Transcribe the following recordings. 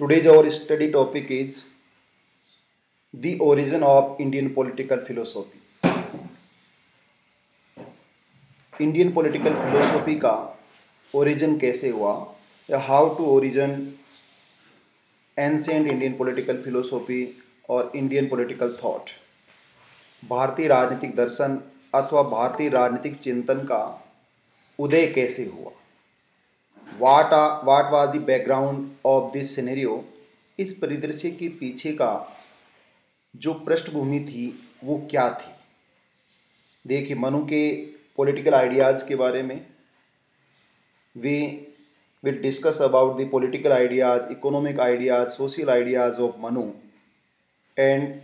Today's our study topic is the origin of Indian political philosophy. Indian political philosophy का origin कैसे हुआ या how to origin ancient Indian political philosophy और Indian political thought भारतीय राजनीतिक दर्शन अथवा भारतीय राजनीतिक चिंतन का उदय कैसे हुआ? What what was the background of this scenario इस परिदृश्य के पीछे का जो पृष्ठभूमि थी, वो क्या थी? देखिए, मनु के पॉलिटिकल आइडियाज़ के बारे में we will discuss about the political ideas economic ideas social ideas of Manu and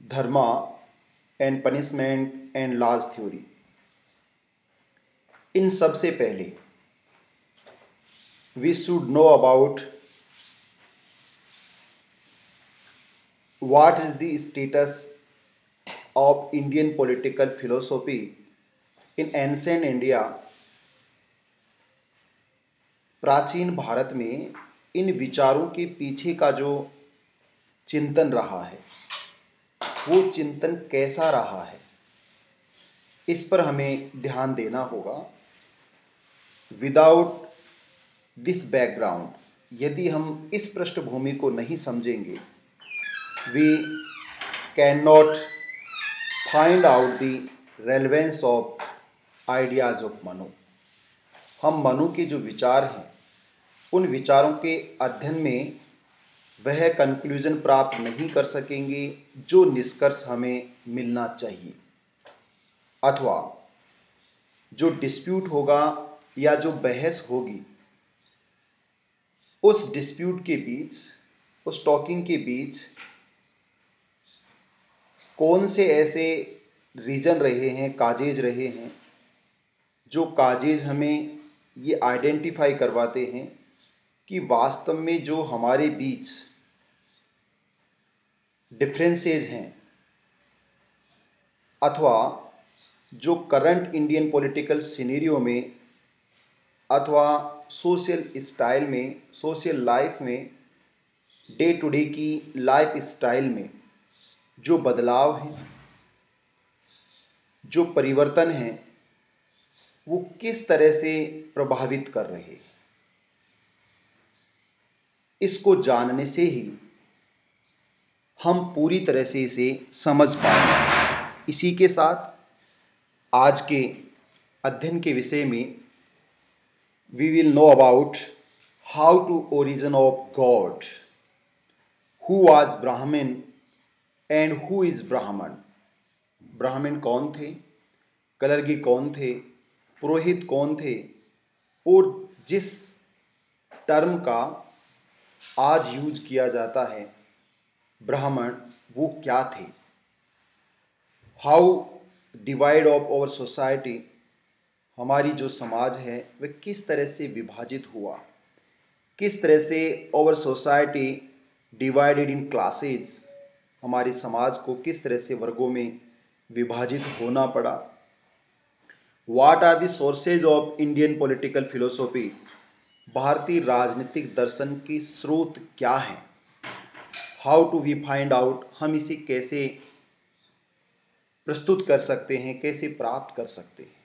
dharma and punishment and laws theory इन सबसे पहले we should know about what is the status of Indian political philosophy in ancient India प्राचीन भारत में इन विचारों के पीछे का जो चिंतन रहा है, वो चिंतन कैसा रहा है, इस पर हमें ध्यान देना होगा। विदाउट दिस बैकग्राउंड यदि हम इस पृष्ठभूमि को नहीं समझेंगे we can not find out the relevance of ideas of Manu हम मनु के जो विचार हैं, उन विचारों के अध्ययन में वह कंक्लूजन प्राप्त नहीं कर सकेंगे जो निष्कर्ष हमें मिलना चाहिए। अथवा जो डिस्प्यूट होगा या जो बहस होगी, उस डिस्प्यूट के बीच, उस टॉकिंग के बीच, कौन से ऐसे रीजन रहे हैं, काजेज रहे हैं, जो काजेज हमें ये आइडेंटिफाई करवाते हैं कि वास्तव में जो हमारे बीच डिफरेंसेज हैं अथवा जो करंट इंडियन पॉलिटिकल सिनेरियो में अथवा सोशल स्टाइल में, सोशल लाइफ में डे टू डे की लाइफ स्टाइल में जो बदलाव हैं, जो परिवर्तन हैं, वो किस तरह से प्रभावित कर रहे हैं? इसको जानने से ही हम पूरी तरह से इसे समझ पाएँगे इसी के साथ आज के अध्ययन के विषय में we will know about how to origin of god who was Brahmin and who is Brahmin Brahmin कौन थे? कलरगी कौन थे? पुरोहित कौन थे? और जिस टर्म का आज यूज़ किया जाता है ब्राह्मण वो क्या थे? How divide of our society हमारी जो समाज है, वह किस तरह से विभाजित हुआ? किस तरह से our society divided in classes हमारे समाज को किस तरह से वर्गों में विभाजित होना पड़ा? What are the sources of Indian political philosophy भारतीय राजनीतिक दर्शन की स्रोत क्या है? How to we find out हम इसे कैसे प्रस्तुत कर सकते हैं, कैसे प्राप्त कर सकते हैं?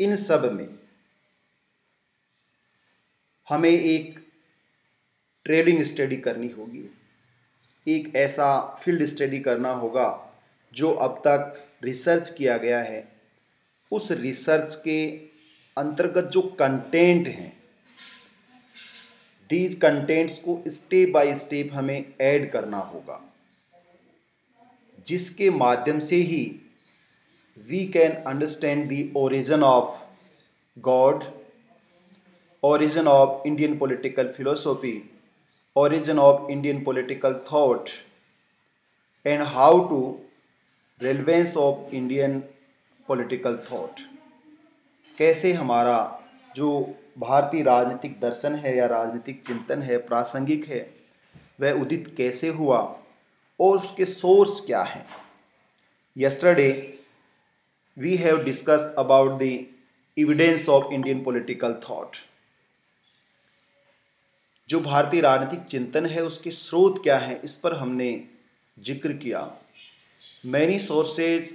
इन सब में हमें एक ट्रेलिंग स्टडी करनी होगी। एक ऐसा फ़ील्ड स्टडी करना होगा जो अब तक रिसर्च किया गया है। उस रिसर्च के अंतर्गत जो कंटेंट हैं दीज कंटेंट्स को स्टेप बाय स्टेप हमें ऐड करना होगा। जिसके माध्यम से ही we can understand the origin of god origin of Indian political philosophy origin of Indian political thought, and how to relevance of Indian political thought. कैसे हमारा जो भारतीय राजनीतिक दर्शन है या राजनीतिक चिंतन है, प्रासंगिक है, वह उदित कैसे हुआ और उसके सोर्स क्या हैं? Yesterday we have discuss about the evidence of Indian political thought. जो भारतीय राजनीतिक चिंतन है, उसके स्रोत क्या हैं, इस पर हमने ज़िक्र किया। Many sources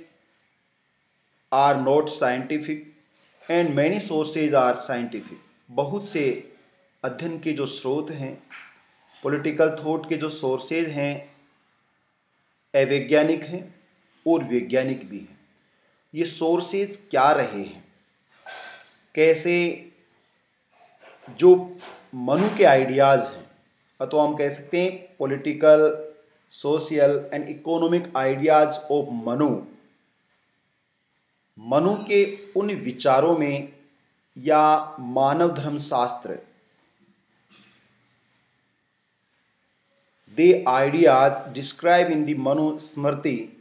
are not scientific and many sources are scientific बहुत से अध्ययन के जो स्रोत हैं पॉलिटिकल थॉट के जो सोर्सेज हैं, अवैज्ञानिक हैं और वैज्ञानिक भी हैं। ये सोर्सेज क्या रहे हैं? कैसे जो मनु के आइडियाज़ हैं अथवा हम कह सकते हैं political social and economic ideas of Manu. Manu के उन विचारों में या मानव धर्म शास्त्र ideas described in the Manu Smriti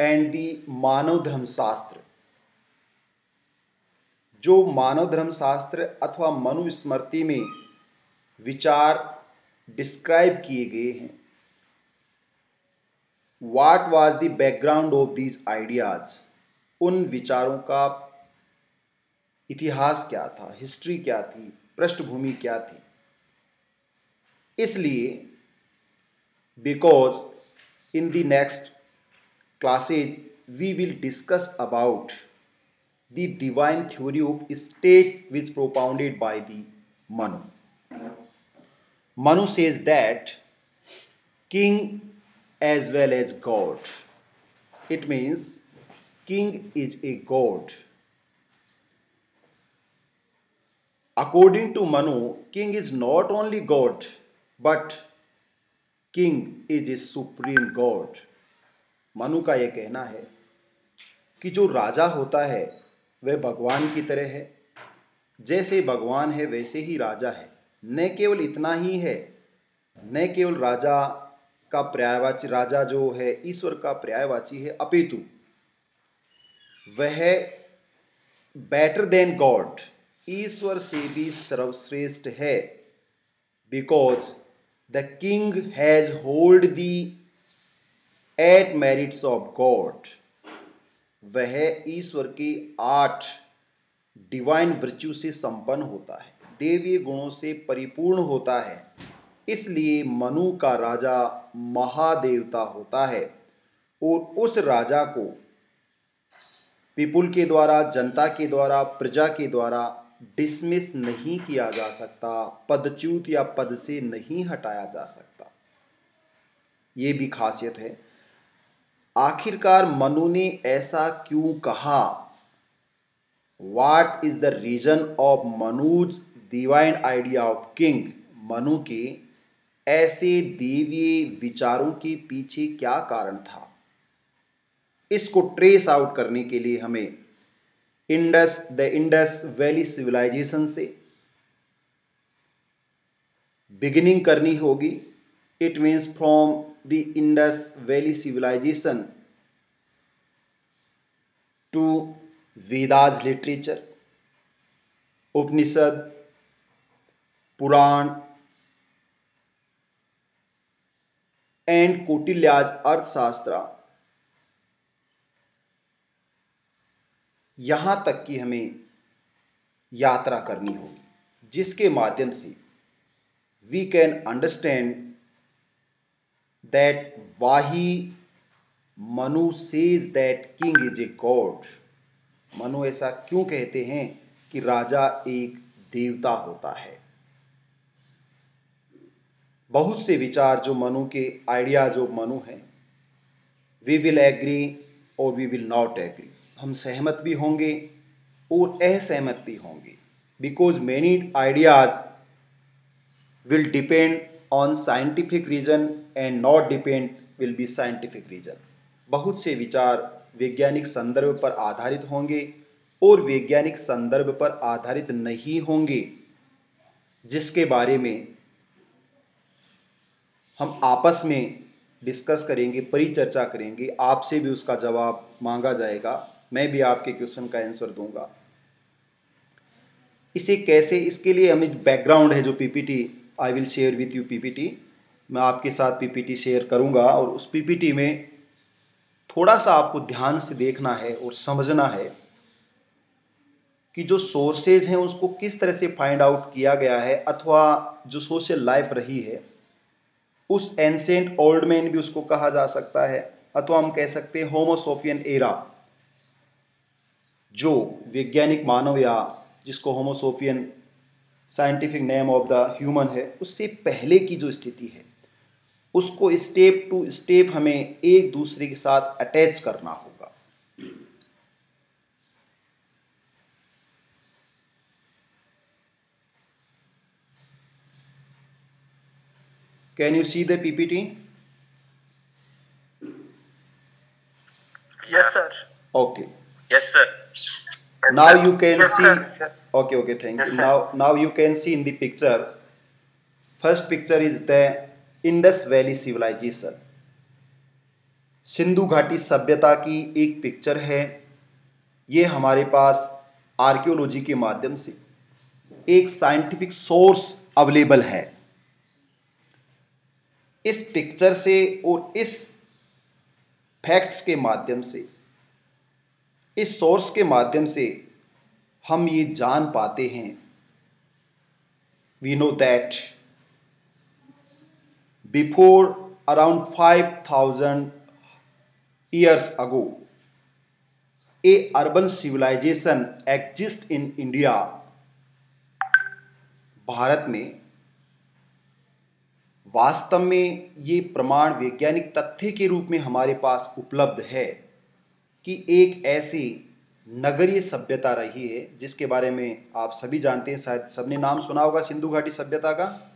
and the Manav Dharma Shastra जो मानव धर्म शास्त्र अथवा मनुस्मृति में विचार डिस्क्राइब किए गए हैं। What was the background of these ideas उन विचारों का इतिहास क्या था? हिस्ट्री क्या थी? पृष्ठभूमि क्या थी? इसलिए because in the next classes we will discuss about the divine theory of state which propounded by the Manu. Manu says that king as well as god. It means king is a god. According to Manu, king is not only god but king is a supreme god. Manu का यह कहना है कि जो राजा होता है, वह भगवान की तरह है। जैसे भगवान है, वैसे ही राजा है। न केवल इतना ही है, न केवल राजा का पर्यायवाची, राजा जो है, ईश्वर का पर्यायवाची है, अपितु वह बेटर देन गॉड ईश्वर से भी सर्वश्रेष्ठ है। Because the king has hold the eight merits of god वह ईश्वर की आठ डिवाइन वर्च्यू से संपन्न होता है। देवीय गुणों से परिपूर्ण होता है। इसलिए मनु का राजा महादेवता होता है और उस राजा को पीपुल के द्वारा, जनता के द्वारा, प्रजा के द्वारा डिसमिस नहीं किया जा सकता, पदच्युत या पद से नहीं हटाया जा सकता। ये भी खासियत है। आखिरकार मनु ने ऐसा क्यों कहा? What is the reason of Manuj divine idea of king Manu के ऐसे देवीय विचारों के पीछे क्या कारण था? इसको ट्रेस आउट करने के लिए हमें Indus the Indus valley civilisation से बिगिनिंग करनी होगी। It means from the Indus valley civilisation to Vedas literature Upanishad Purana and Kautilya's Arthashastra यहाँ तक कि हमें यात्रा करनी होगी, जिसके माध्यम से we can understand that Wahi Manu says that king is a god Manu ऐसा क्यों कहते हैं कि राजा एक देवता होता है? बहुत से विचार जो मनु के आइडियाज़ जो मनु हैं वी विल एग्री और वी विल नॉट एग्री हम सहमत भी होंगे और असहमत भी होंगे। Because many ideas will depend on scientific reason and not depend will be scientific reason बहुत से विचार वैज्ञानिक संदर्भ पर आधारित होंगे और वैज्ञानिक संदर्भ पर आधारित नहीं होंगे, जिसके बारे में हम आपस में डिस्कस करेंगे, परिचर्चा करेंगे। आपसे भी उसका जवाब मांगा जाएगा। मैं भी आपके क्वेश्चन का आंसर दूँगा। इसे कैसे, इसके लिए हमें बैकग्राउंड है जो PPT I will share with you PPT मैं आपके साथ पीपीटी शेयर करूँगा और उस पीपीटी में थोड़ा सा आपको ध्यान से देखना है और समझना है कि जो सोर्सेज हैं उसको किस तरह से फाइंड आउट किया गया है अथवा जो सोशल लाइफ रही है, उस एंसेंट ओल्ड मैन भी उसको कहा जा सकता है अथवा हम कह सकते हैं होमोसोफियन एरा जो वैज्ञानिक मानव या जिसको Homo sapiens scientific name of the human है, उससे पहले की जो स्थिति है। उसको स्टेप टू स्टेप हमें एक दूसरे के साथ अटैच करना होगा Can you see the PPT? Yes, sir. Okay. Yes, sir. Now you can Yes, see. sir. Okay, okay, thank Yes, you. Now, now you can see in the picture. First picture is the Indus valley civilisation Sindhu घाटी सभ्यता की एक picture है। ये हमारे पास archaeology के माध्यम से एक साइंटिफिक सोर्स अवेलेबल है। इस पिक्चर से और इस फैक्ट्स के माध्यम से, इस सोर्स के माध्यम से हम ये जान पाते हैं। We know that before around five thousand years ago a urban civilisation exist in India Bharat में वास्तव में ये प्रमाण वैज्ञानिक तथ्य के रूप में हमारे पास उपलब्ध है कि एक ऐसी नगरीय सभ्यता रही है जिसके बारे में आप सभी जानते हैं, शायद सबने नाम सुना होगा सिंधु घाटी सभ्यता का।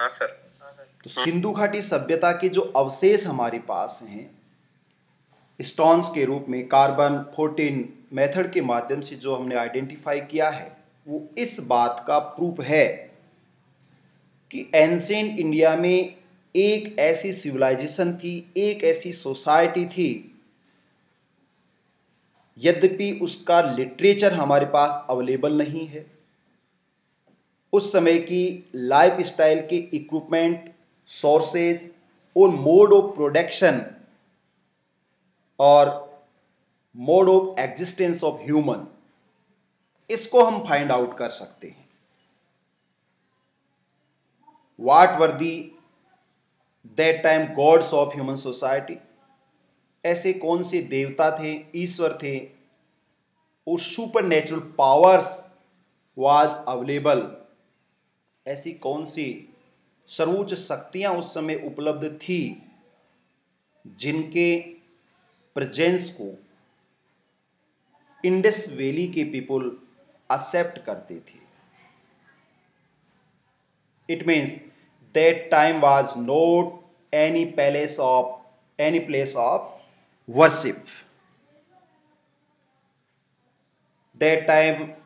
हाँ सर। तो सिंधु घाटी सभ्यता के जो अवशेष हमारे पास हैं स्टोन्स के रूप में कार्बन फोर्टीन मेथड के माध्यम से जो हमने आइडेंटिफाई किया है, वो इस बात का प्रूफ है कि एंसेंट इंडिया में एक ऐसी सिविलाइजेशन थी, एक ऐसी सोसाइटी थी, यद्यपि उसका लिटरेचर हमारे पास अवेलेबल नहीं है। उस समय की लाइफ स्टाइल के इक्विपमेंट सोर्सेज और मोड ऑफ़ प्रोडक्शन और mode of existence of human इसको हम फाइंड आउट कर सकते हैं। What were the that time gods of human society ऐसे कौन से देवता थे, ईश्वर थे? और super natural powers was available ऐसी कौन सी सर्वोच्च शक्तियाँ उस समय उपलब्ध थी जिनके प्रेजेंस को इंडस वैली के पीपल एक्सेप्ट करते थे? It means that time was not any palace of any place of worship that time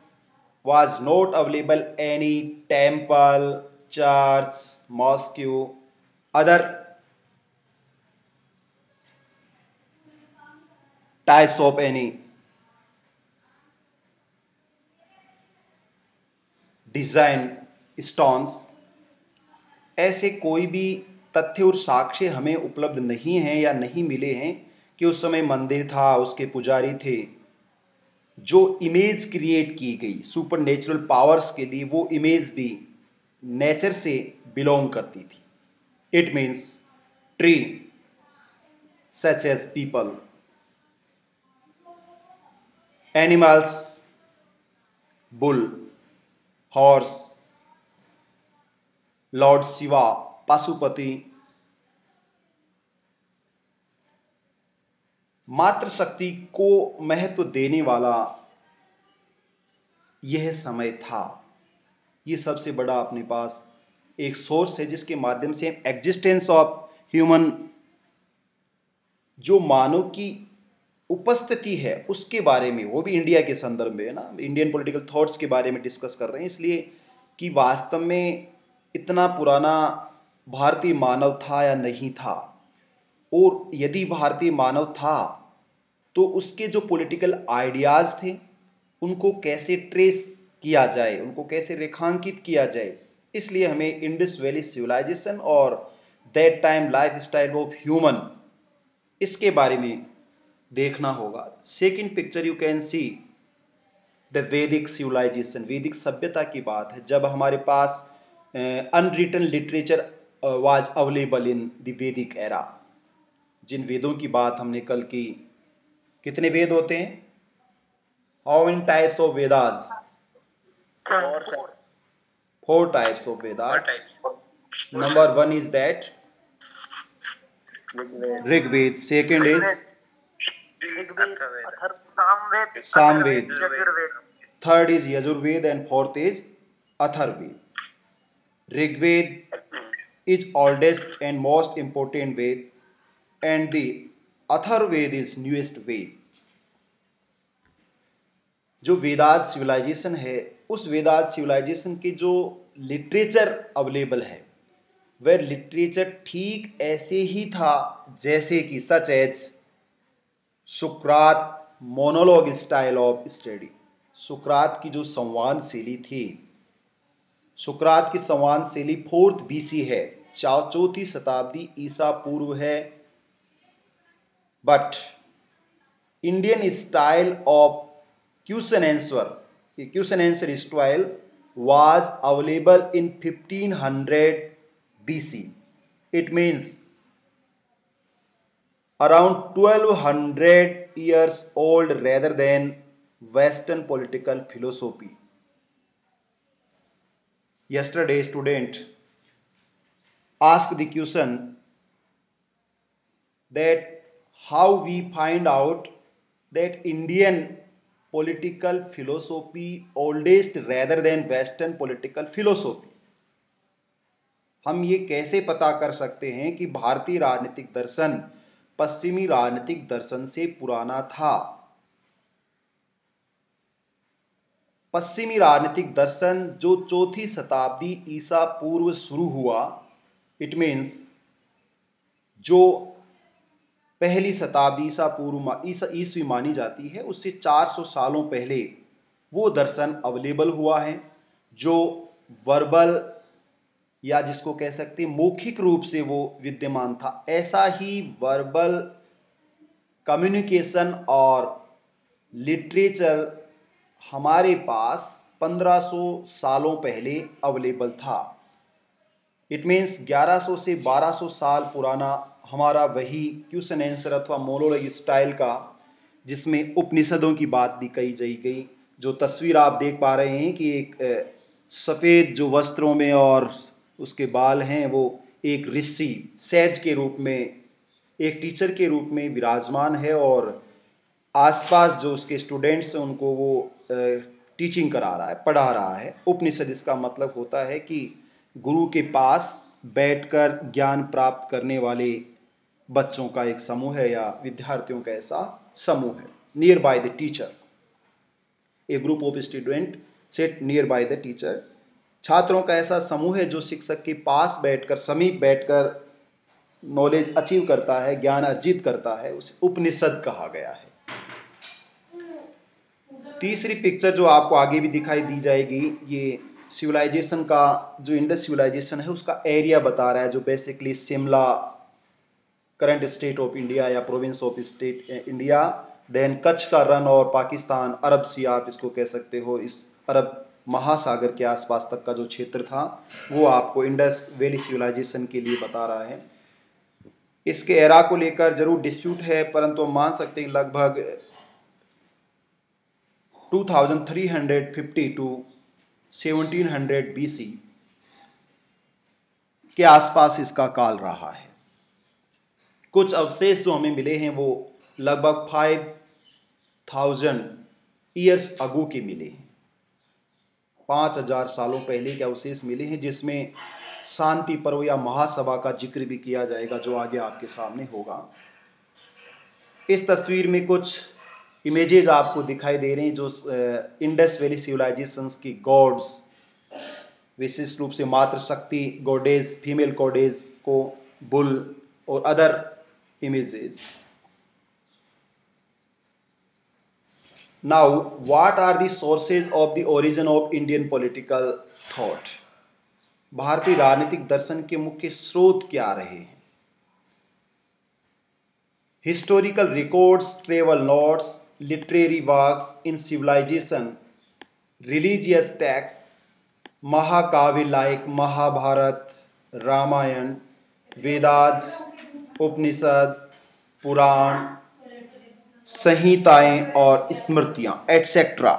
was not available any temple, church, mosque, other types of any design stones ऐसे कोई भी तथ्य और साक्ष्य हमें उपलब्ध नहीं हैं या नहीं मिले हैं कि उस समय मंदिर था, उसके पुजारी थे। जो इमेज क्रिएट की गई सुपर नेचुरल पावर्स के लिए वो इमेज भी नेचर से बिलोंग करती थी। It means tree such as people animals bull horse lord Shiva Pashupati मातृशक्ति को महत्व देने वाला यह समय था। ये सबसे बड़ा अपने पास एक सोर्स है, जिसके माध्यम से एग्जिस्टेंस ऑफ़ ह्यूमन जो मानव की उपस्थिति है, उसके बारे में, वो भी इंडिया के संदर्भ में है ना। इंडियन पॉलिटिकल थॉट्स के बारे में डिस्कस कर रहे हैं, इसलिए कि वास्तव में इतना पुराना भारतीय मानव था या नहीं था। और यदि भारतीय मानव था तो उसके जो पॉलिटिकल आइडियाज़ थे, उनको कैसे ट्रेस किया जाए, उनको कैसे रेखांकित किया जाए, इसलिए हमें इंडस वैली सिविलाइजेशन और that time life style of human इसके बारे में देखना होगा। Second picture you can see the Vedic civilisation वैदिक सभ्यता की बात है। जब हमारे पास unwritten literature was available in the Vedic era जिन वेदों की बात हमने कल की कितने वेद होते हैं? How many types of Vedas four types of Vedas number one is that Rigveda second is Samaveda third is Yajurveda and fourth is Atharvaveda Rigveda is oldest and most important Ved. And the Atharved is newest Ved. जो वेदात civilisation है, उस वेदात civilisation के जो literature available है, वह literature ठीक ऐसे ही था जैसे कि सच एज सुक्रात मोनोलॉग स्टाइल ऑफ़ स्टडी सुक्रात की जो संवाद शैली थी, सुकरात की संवाद शैली फोर्थ बीसी है चौथी शताब्दी ईसा पूर्व है but Indian style of question answer question answer style was available in 1500 BC. It means around 1200 years old rather than Western political philosophy. yesterday student asked the question that how we find out that Indian political philosophy oldest rather than western political philosophy हम ये कैसे पता कर सकते हैं कि भारतीय राजनीतिक दर्शन पश्चिमी राजनीतिक दर्शन से पुराना था पश्चिमी राजनीतिक दर्शन जो चौथी शताब्दी ईसा पूर्व शुरू हुआ इट मीन्स जो पहली शताब्दी ईसा पूर्व ईसा ईस्वी मानी जाती है। उससे 400 सालों पहले वो दर्शन अवेलेबल हुआ है, जो वर्बल या जिसको कह सकते मौखिक रूप से वो विद्यमान था। ऐसा ही वर्बल कम्युनिकेशन और लिटरेचर हमारे पास 1500 सालों पहले अवेलेबल था। इट मीन्स 1100 से 1200 साल पुराना हमारा वही क्वेश्चन आंसर अथवा मोनोलॉजी स्टाइल का, जिसमें उपनिषदों की बात भी कही जाई गई, जो तस्वीर आप देख पा रहे हैं कि एक सफ़ेद जो वस्त्रों में और उसके बाल हैं, वो एक ऋषि सैज के रूप में, एक टीचर के रूप में विराजमान है और आसपास जो उसके स्टूडेंट्स हैं, उनको वो टीचिंग करा रहा है, पढ़ा रहा है। उपनिषद इसका मतलब होता है कि गुरु के पास बैठकर ज्ञान प्राप्त करने वाले बच्चों का एक समूह है या विद्यार्थियों का ऐसा समूह है। Near by the teacher a group of student set near by the teacher छात्रों का ऐसा समूह है जो शिक्षक के पास बैठकर, समीप बैठकर नॉलेज अचीव करता है, ज्ञान अर्जित करता है, उसे उपनिषद कहा गया है। तीसरी पिक्चर जो आपको आगे भी दिखाई दी जाएगी, ये सिविलाइजेशन का, जो इंडस सिविलाइजेशन है, उसका एरिया बता रहा है, जो basically Shimla current state of India या province of state India then Kutch का रन और पाकिस्तान अरब सी आप इसको कह सकते हो, इस अरब महासागर के आसपास तक का जो क्षेत्र था, वो आपको इंडस वैली सिविलाइजेशन के लिए बता रहा है। इसके एरा को लेकर ज़रूर डिस्प्यूट है, परंतु मान सकते हैं लगभग 2350 टू 1700 बीसी के आसपास इसका काल रहा है। कुछ अवशेष जो हमें मिले हैं वो लगभग फाइव थाउज़ेंड ईयर्स अगो के मिले हैं। पाँच हज़ार सालों पहले के अवशेष मिले हैं, जिसमें शांति पर्व या महासभा का ज़िक्र भी किया जाएगा, जो आगे आपके सामने होगा। इस तस्वीर में कुछ इमेजेस आपको दिखाई दे रहे हैं, जो इंडस वैली सिविलाइजेशंस की गॉड्स विशिष्ट रूप से मातृशक्ति गोडेज फीमेल गोडेज को बुल और other images now what are the sources of the origin of Indian political thought भारतीय राजनीतिक दर्शन के मुख्य स्रोत क्या रहे हैं? Historical records travel notes literary works in civilization religious texts, Mahakavi like Mahabharat, Ramayan, Vedas, Upanishad, Purana संहिताएँ और स्मृतियाँ etcetera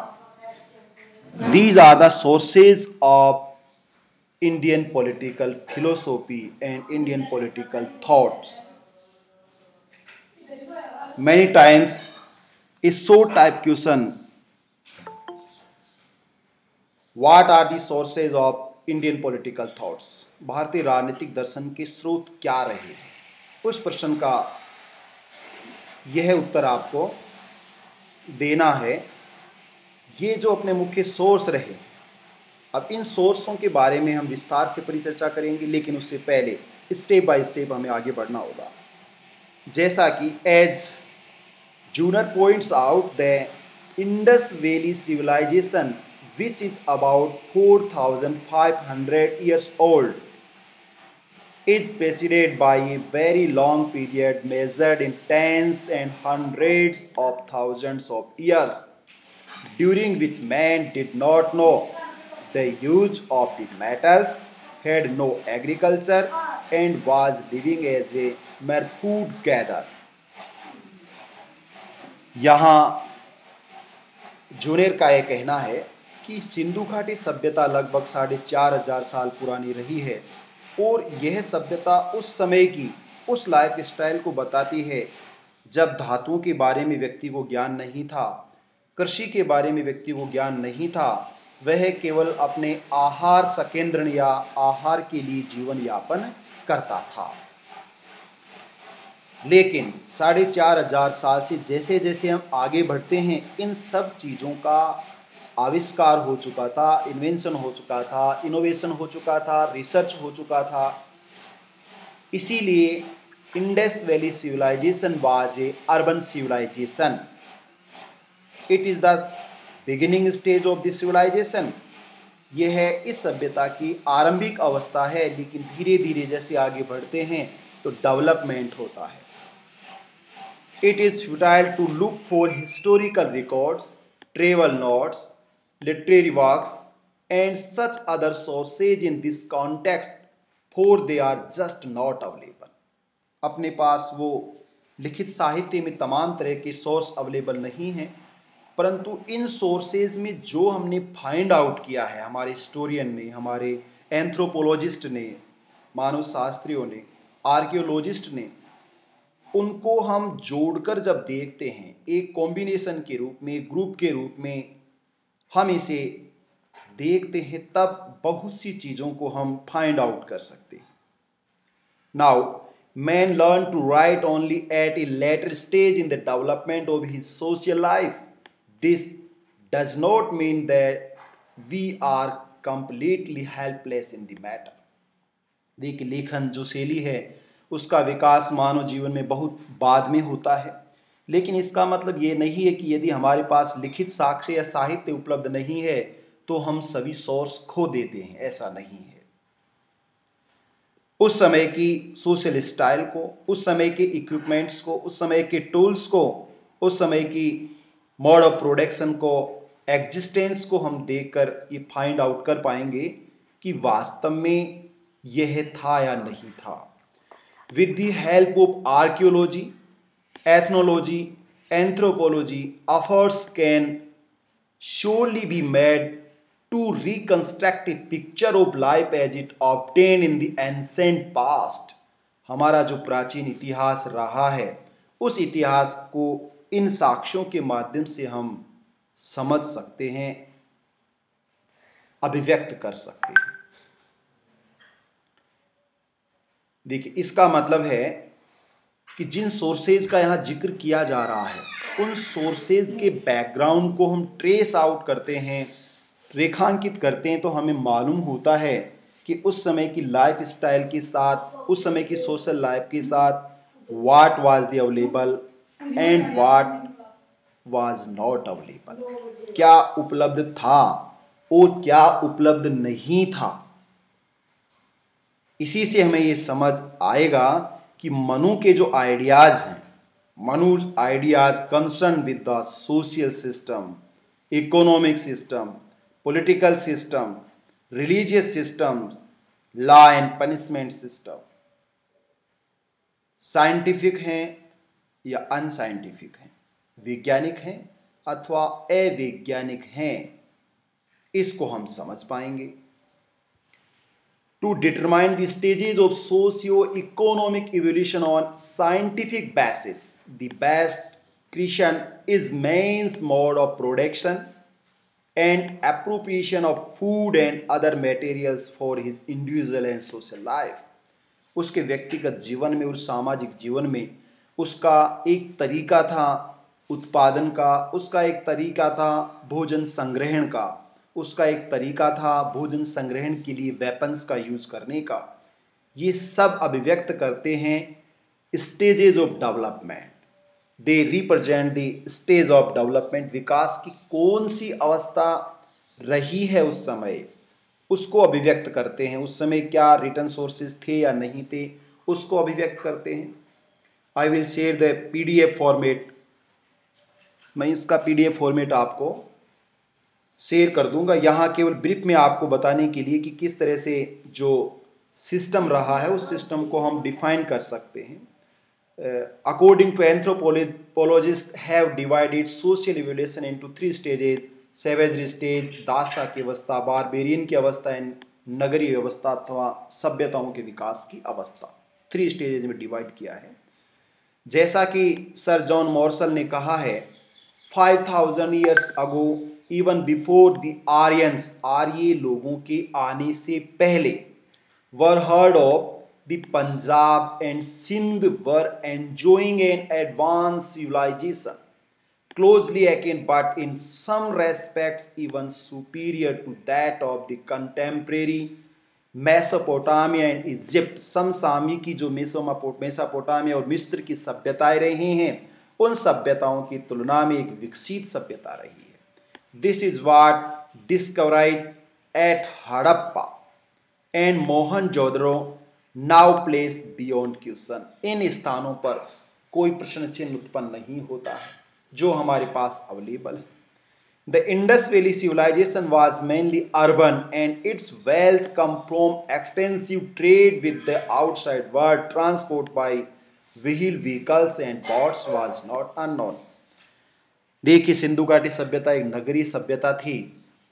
these are the sources of Indian political philosophy and Indian political thoughts many times is so type question what are the sources of Indian political thoughts भारतीय राजनीतिक दर्शन के स्रोत क्या रहे? उस प्रश्न का यह उत्तर आपको देना है। ये जो अपने मुख्य सोर्स रहे अब इन सोर्सों के बारे में हम विस्तार से परिचर्चा करेंगे लेकिन उससे पहले स्टेप बाय स्टेप हमें आगे बढ़ना होगा। जैसा कि as Juner points out the Indus Valley civilization, which is about 4,500 years old, is preceded by a very long period measured in tens and hundreds of thousands of years, during which man did not know the use of the metals, had no agriculture, and was living as a mere food gatherer. यहाँ Zeuner का यह कहना है कि सिंधु घाटी सभ्यता लगभग साढ़े चार हज़ार साल पुरानी रही है और यह सभ्यता उस समय की उस लाइफ स्टाइल को बताती है, जब धातुओं के बारे में व्यक्ति को ज्ञान नहीं था, कृषि के बारे में व्यक्ति को ज्ञान नहीं था, वह केवल अपने आहार सकेंद्रण या आहार के लिए जीवन यापन करता था। लेकिन साढ़े चार हज़ार साल से जैसे जैसे हम आगे बढ़ते हैं, इन सब चीज़ों का आविष्कार हो चुका था इन्वेंशन हो चुका था इनोवेशन हो चुका था रिसर्च हो चुका था। इसीलिए Indus valley civilisation was a urban civilisation it is the beginning stage of the civilisation यह है इस सभ्यता की आरंभिक अवस्था है लेकिन धीरे धीरे जैसे आगे बढ़ते हैं तो डेवलपमेंट होता है। It is futile to look for historical records, travel notes, literary works, and such other sources in this context, for they are just not available. अपने पास वो लिखित साहित्य में तमाम तरह के सोर्स अवेलेबल नहीं हैं परंतु इन सोर्सेज में जो हमने फाइंड आउट किया है हमारे हिस्टोरियन ने हमारे एंथ्रोपोलॉजिस्ट ने मानव शास्त्रियों ने आर्कियोलॉजिस्ट ने उनको हम जोड़कर जब देखते हैं एक कॉम्बिनेशन के रूप में ग्रुप के रूप में हम इसे देखते हैं, तब बहुत सी चीज़ों को हम फाइंड आउट कर सकते हैं। Now man learn to write only at a later stage in the development of his social life this does not mean that we are completely helpless in the matter देखिए, लेखन जो शैली है, उसका विकास मानव जीवन में बहुत बाद में होता है। लेकिन इसका मतलब ये नहीं है कि यदि हमारे पास लिखित साक्ष्य या साहित्य उपलब्ध नहीं है तो हम सभी सोर्स खो देते हैं। ऐसा नहीं है। उस समय की सोशल स्टाइल को उस समय के इक्विपमेंट्स को उस समय के टूल्स को उस समय की मोड ऑफ़ प्रोडक्शन को एग्जिस्टेंस को हम देखकर ये फाइंड आउट कर पाएँगे कि वास्तव में यह था या नहीं था। With the help of archaeology, ethnology anthropology efforts can surely be made to reconstruct picture of life as it obtained in the ancient past हमारा जो प्राचीन इतिहास रहा है, उस इतिहास को इन साक्ष्यों के माध्यम से हम समझ सकते हैं, अभिव्यक्त कर सकते हैं। देखिए, इसका मतलब है कि जिन सोर्सेज का यहाँ ज़िक्र किया जा रहा है, उन सोर्सेज के बैकग्राउंड को हम ट्रेस आउट करते हैं, रेखांकित करते हैं तो हमें मालूम होता है कि उस समय की लाइफ स्टाइल के साथ, उस समय की सोशल लाइफ के साथ what was the available and what was not available क्या उपलब्ध था और क्या उपलब्ध नहीं था? इसी से हमें ये समझ आएगा कि मनु के जो आइडियाज़ हैं Manu ideas concern with the social system economic system political system religious systems, law and punishment system scientific हैं या अनसाइंटिफिक हैं वैज्ञानिक हैं अथवा अवैज्ञानिक हैं इसको हम समझ पाएँगे। Determine the stages of socio economic evolution on scientific basis the best creation is man's mode of production and appropriation of food and other materials for his individual and social life. उसके व्यक्तिगत जीवन में और सामाजिक जीवन में उसका एक तरीका था उत्पादन का, उसका एक तरीका था भोजन संग्रहण का। उसका एक तरीका था भोजन संग्रहण के लिए वेपन्स का यूज़ करने का। ये सब अभिव्यक्त करते हैं stages of development they represent the stage of development विकास की कौन सी अवस्था रही है उस समय? उसको अभिव्यक्त करते हैं। उस समय क्या रिटर्न सोर्सेज थे या नहीं थे, उसको अभिव्यक्त करते हैं। I will share the P D F format मैं इसका पी डी एफ़ फॉर्मेट आपको शेयर कर दूँगा। यहाँ केवल ब्रीफ में आपको बताने के लिए कि किस तरह से जो सिस्टम रहा है, उस सिस्टम को हम डिफाइन कर सकते हैं। According to anthropologist have divided social evolution into three stages savagery stage दास्ता की अवस्था बारबेरियन की अवस्था एंड नगरीय अवस्था अथवा सभ्यताओं के विकास की अवस्था। थ्री स्टेजेज में डिवाइड किया है। जैसा कि सर जॉन मॉर्सल ने कहा है five thousand years ago even before the Aryans आर्य लोगों के आने से पहले were heard of the Punjab and Sindh were enjoying an advance civilization closely akin, but in some respects even superior to that of the contemporary Mesopotamia and Egypt समसामी की जो Mesopotamia और मिस्र की सभ्यताएँ रही हैं, उन सभ्यताओं की तुलना में एक विकसित सभ्यता रही है। This is what discovered at Harappa and Mohenjodaro now place beyond question इन स्थानों पर कोई प्रश्न चिन्ह उत्पन्न नहीं होता है, जो हमारे पास अवेलेबल है। The Indus valley civilization was mainly urban and its wealth come from extensive trade with the outside world transport by wheel vehicles and boats was not unknown देखिए सिंधु घाटी सभ्यता एक नगरीय सभ्यता थी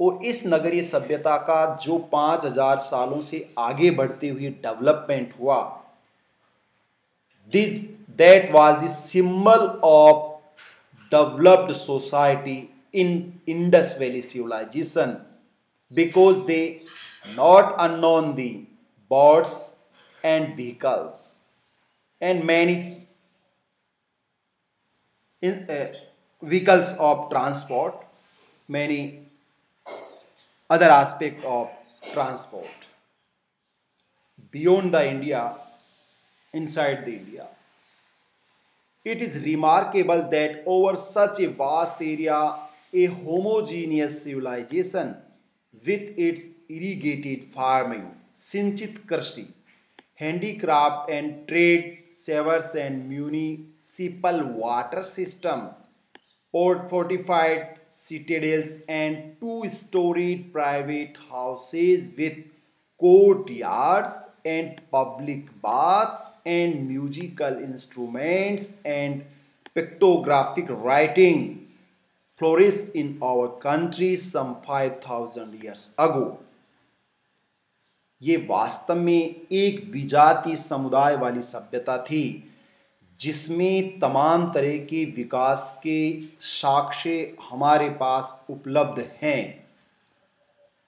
और इस नगरीय सभ्यता का जो पाँच हज़ार सालों से आगे बढ़ती हुई डेवलपमेंट हुआ that was symbol of developed society in Indus valley civilization because they not unknown the boats and vehicles and many vehicles of transport many other aspect of transport. Beyond the India inside the India. It is remarkable that over such a vast area, a homogeneous civilization with its irrigated farming, sinchit krshi, handicraft and trade, severs and municipal water system, fortified citadels and two-storied private houses with courtyards and public baths and musical instruments and pictographic writing flourished in our country some 5000 years ago ये वास्तव में एक विजाति समुदाय वाली सभ्यता थी जिसमें तमाम तरह के विकास के साक्ष्य हमारे पास उपलब्ध हैं।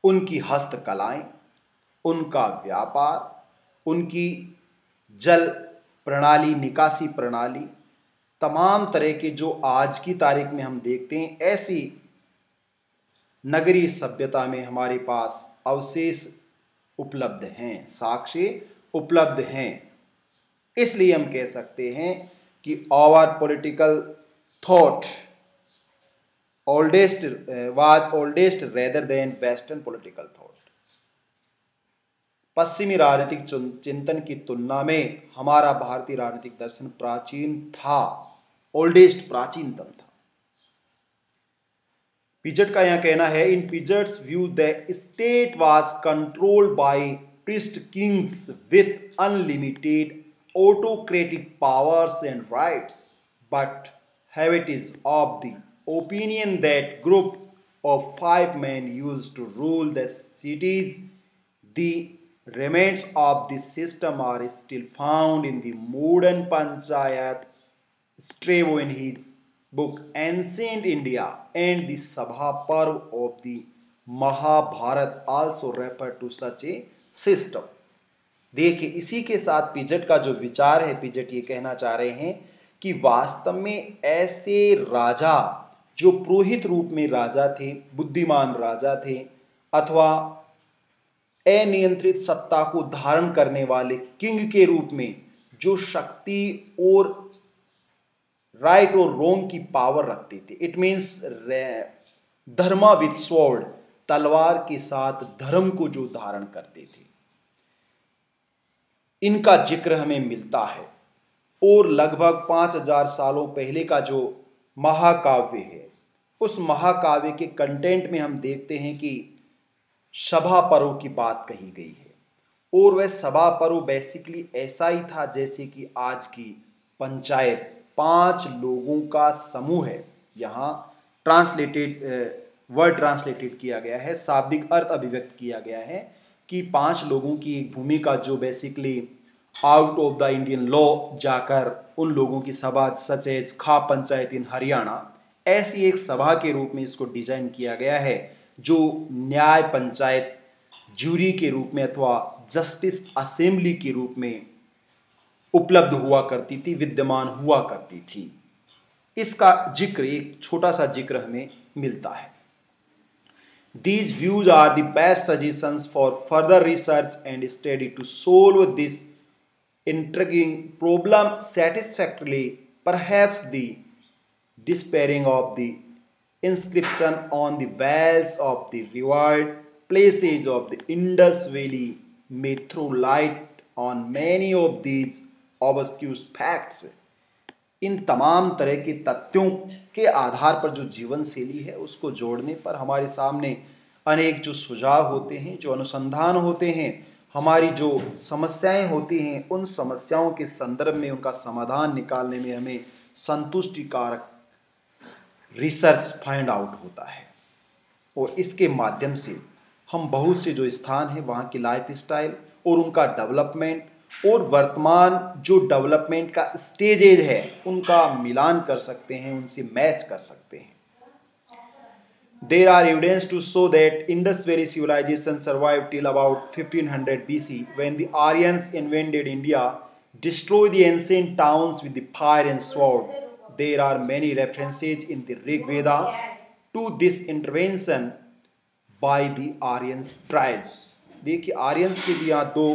उनकी हस्तकलाएँ, उनका व्यापार, उनकी जल प्रणाली, निकासी प्रणाली, तमाम तरह के जो आज की तारीख में हम देखते हैं, ऐसी नगरीय सभ्यता में हमारे पास अवशेष उपलब्ध हैं, साक्ष्य उपलब्ध हैं। इसलिए हम कह सकते हैं कि our political thought oldest was oldest rather than western political thought पश्चिमी राजनीतिक चिंतन की तुलना में हमारा भारतीय राजनीतिक दर्शन प्राचीन था ओल्डेस्ट प्राचीनतम था। पिजट का यहाँ कहना है in Piggott's view the state was controlled by priest kings with unlimited autocratic powers and rights, but habit is of the opinion that groups of five men used to rule the cities. The remains of this system are still found in the modern Panchayat Strabo in his book Ancient India and the Sabha Parv of the Mahabharat also refer to such a system. देखिए, इसी के साथ पिजट का जो विचार है पिजट ये कहना चाह रहे हैं कि वास्तव में ऐसे राजा जो पुरोहित रूप में राजा थे, बुद्धिमान राजा थे, अथवा अनियंत्रित सत्ता को धारण करने वाले किंग के रूप में जो शक्ति और राइट और रोंग की पावर रखते थे। It means dharma with sword तलवार के साथ धर्म को जो धारण करते थे। इनका ज़िक्र हमें मिलता है। और लगभग पाँच हज़ार सालों पहले का जो महाकाव्य है, उस महाकाव्य के कंटेंट में हम देखते हैं कि सभा पर्व की बात कही गई है। और वह सभा पर्व बेसिकली ऐसा ही था जैसे कि आज की पंचायत पाँच लोगों का समूह है। यहाँ ट्रांसलेटेड वर्ड ट्रांसलेटेड किया गया है, शाब्दिक अर्थ अभिव्यक्त किया गया है कि पाँच लोगों की एक भूमिका जो basically out of the Indian law जाकर उन लोगों की सभा सचेज खा पंचायत इन हरियाणा, ऐसी एक सभा के रूप में इसको डिज़ाइन किया गया है, जो न्याय पंचायत जूरी के रूप में अथवा जस्टिस असेंबली के रूप में उपलब्ध हुआ करती थी, विद्यमान हुआ करती थी। इसका ज़िक्र, एक छोटा सा ज़िक्र हमें मिलता है। These views are the suggestions for further research and study to solve this intriguing problem satisfactorily. Perhaps the despairing of the inscription on the walls of the revered places of the Indus Valley may throw light on many of these obscure facts. इन तमाम तरह के तथ्यों के आधार पर जो जीवन शैली है उसको जोड़ने पर हमारे सामने अनेक जो सुझाव होते हैं जो अनुसंधान होते हैं हमारी जो समस्याएँ होती हैं, उन समस्याओं के संदर्भ में, उनका समाधान निकालने में हमें संतुष्टिकारक रिसर्च फाइंड आउट होता है। और इसके माध्यम से हम बहुत से जो स्थान हैं, वहाँ की लाइफ स्टाइल और उनका डेवलपमेंट और वर्तमान जो डेवलपमेंट का स्टेजेज है, उनका मिलान कर सकते हैं, उनसे मैच कर सकते हैं। There are evidence to show that Indus Valley civilization survived till about 1500 BC when the Aryans invaded India, destroyed the ancient towns with the fire and sword. There are many references in the Rig Veda to this intervention by the Aryans tribes. देखिए Aryans के भी यहाँ दो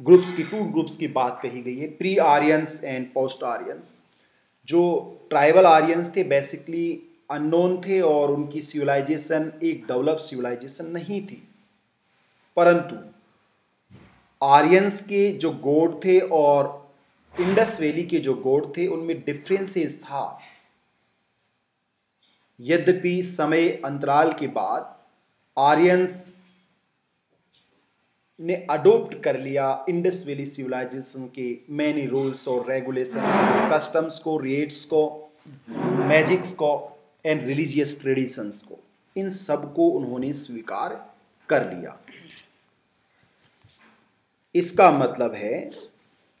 groups की two groups की बात कही गई है pre Aryans and post Aryans जो ट्राइबल आर्यंस थे बेसिकली अननोन थे और उनकी सिविलाइजेशन एक डेवलप सिविलाइजेशन नहीं थी। परंतु आर्यंस के जो गोड थे और इंडस वैली के जो गोड थे, उनमें डिफरेंसेस था। यद्यपि समय अंतराल के बाद आर्यंस ने अडोप्ट कर लिया इंडस वैली सिविलाइजेशन के मैनी रूल्स और रेगुलेशन कस्टम्स को रेट्स को मैजिक्स को। एंड रिलीजियस ट्रेडिशंस को। इन सबको उन्होंने स्वीकार कर लिया। इसका मतलब है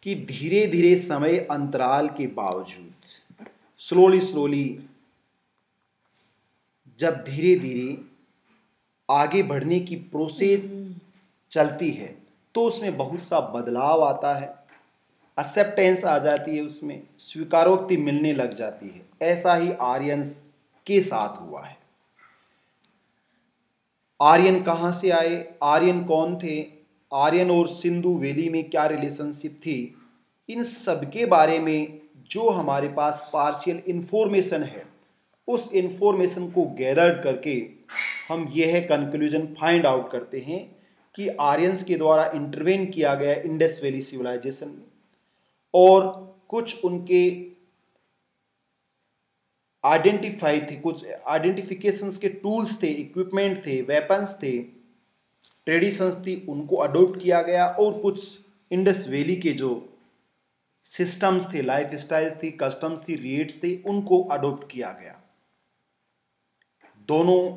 कि धीरे धीरे समय अंतराल के बावजूद स्लोली स्लोली जब धीरे धीरे आगे बढ़ने की प्रोसेस चलती है तो उसमें बहुत सा बदलाव आता है। एक्सेप्टेंस आ जाती है उसमें, स्वीकारोक्ति मिलने लग जाती है। ऐसा ही आर्यंस के साथ हुआ है। आर्यन कहाँ से आए? आर्यन कौन थे? आर्यन और सिंधु वैली में क्या रिलेशनशिप थी? इन सब के बारे में जो हमारे पास पार्शियल इन्फॉर्मेशन है, उस इन्फॉर्मेशन को गैदर करके हम यह कंक्लूजन फाइंड आउट करते हैं कि आर्यंस के द्वारा इंटरवेन किया गया इंडस वैली सिविलाइजेशन में। और कुछ उनके आइडेंटिफाई थे, कुछ आइडेंटिफिकेशंस के टूल्स थे इक्विपमेंट थे वेपन्स थे ट्रेडिशंस थी, उनको अडोप्ट किया गया और कुछ इंडस वैली के जो सिस्टम्स थे लाइफ स्टाइल्स थी कस्टम्स थी रेट्स थे, उनको अडोप्ट किया गया। दोनों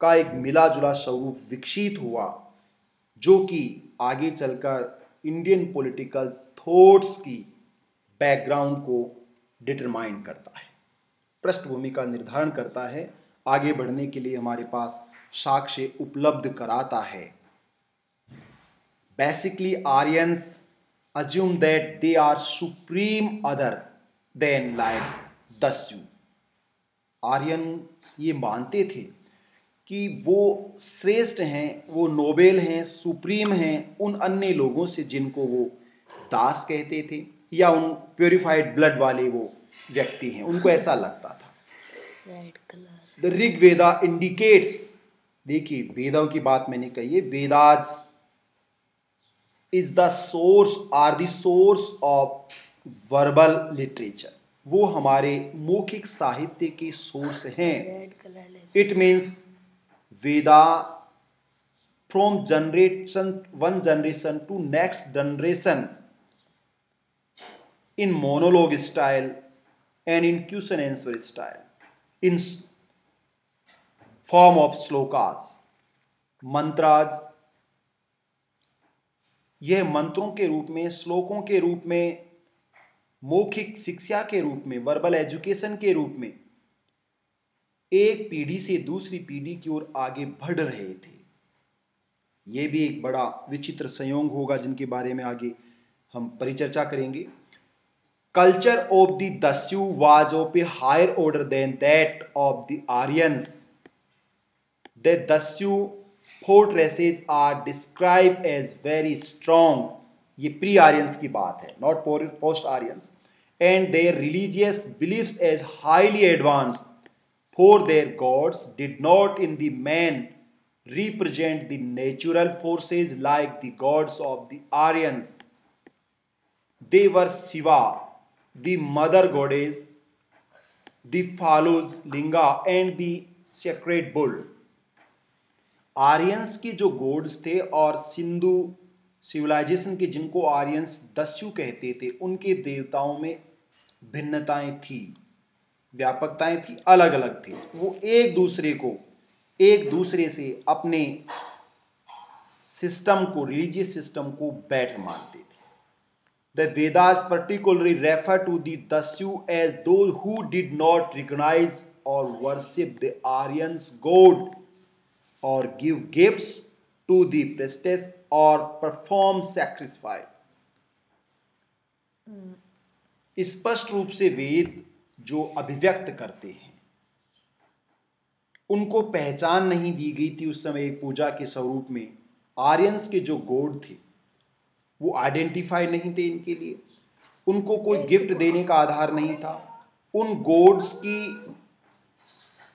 का एक मिला जुला स्वरूप विकसित हुआ, जो कि आगे चलकर इंडियन पॉलिटिकल थॉट्स की बैकग्राउंड को डिटरमाइन करता है। पृष्ठभूमि का निर्धारण करता है, आगे बढ़ने के लिए हमारे पास साक्ष्य उपलब्ध कराता है। Basically Aryans assume that they are supreme other than like दस्यु आर्यन ये मानते थे कि वो श्रेष्ठ हैं, वो नोबेल हैं, सुप्रीम हैं, उन अन्य लोगों से जिनको वो दास कहते थे या उन प्योरीफाइड ब्लड वाले वो व्यक्ति हैं उनको ऐसा लगता था। द ऋग वेदा इंडिकेट्स देखिए वेदों की बात मैंने कही है Vedas is the source are the source of verbal literature वो हमारे मौखिक साहित्य के सोर्स हैं। It means Veda from generation one generation to next generation in monologue style and in question answer style in form of shlokas mantras यह मंत्रों के रूप में, श्लोकों के रूप में, मौखिक शिक्षा के रूप में वर्बल एजुकेशन के रूप में, एक पीढ़ी से दूसरी पीढ़ी की ओर आगे बढ़ रहे थे। यह भी एक बड़ा विचित्र संयोग होगा जिनके बारे में आगे हम परिचर्चा करेंगे। Culture of the Dasyu was of a higher order than that of the Aryans the Dasyu fortresses are described as very strong. ये प्री आर्यंस की बात है not post Aryans and their religious believes as highly advance for their gods did not in the man the natural forces like the gods of the Aryans. They were Shiva, the mother goddess, the Phalus Linga, and the sacred bull. Aryans के जो gods थे और Sindhu civilisation के जिनको Aryans दस्यु कहते थे उनके देवताओं में भिन्नताएँ थी व्यापकताएँ थी अलग अलग थे वो एक दूसरे को एक दूसरे से अपने सिस्टम को रिलीजियस सिस्टम को बेटर मानते थे the Vedas particularly refer to the Dasyu as those who did not recognize और worship the Aryans god or give gifts to the priestess or perform sacrifice. स्पष्ट रूप से वेद जो अभिव्यक्त करते हैं, उनको पहचान नहीं दी गई थी उस समय पूजा के स्वरूप में। आर्यंस के जो गोड थे वो आइडेंटिफाई नहीं थे इनके लिए। उनको कोई गिफ्ट देने का आधार नहीं था। उन गोड्स की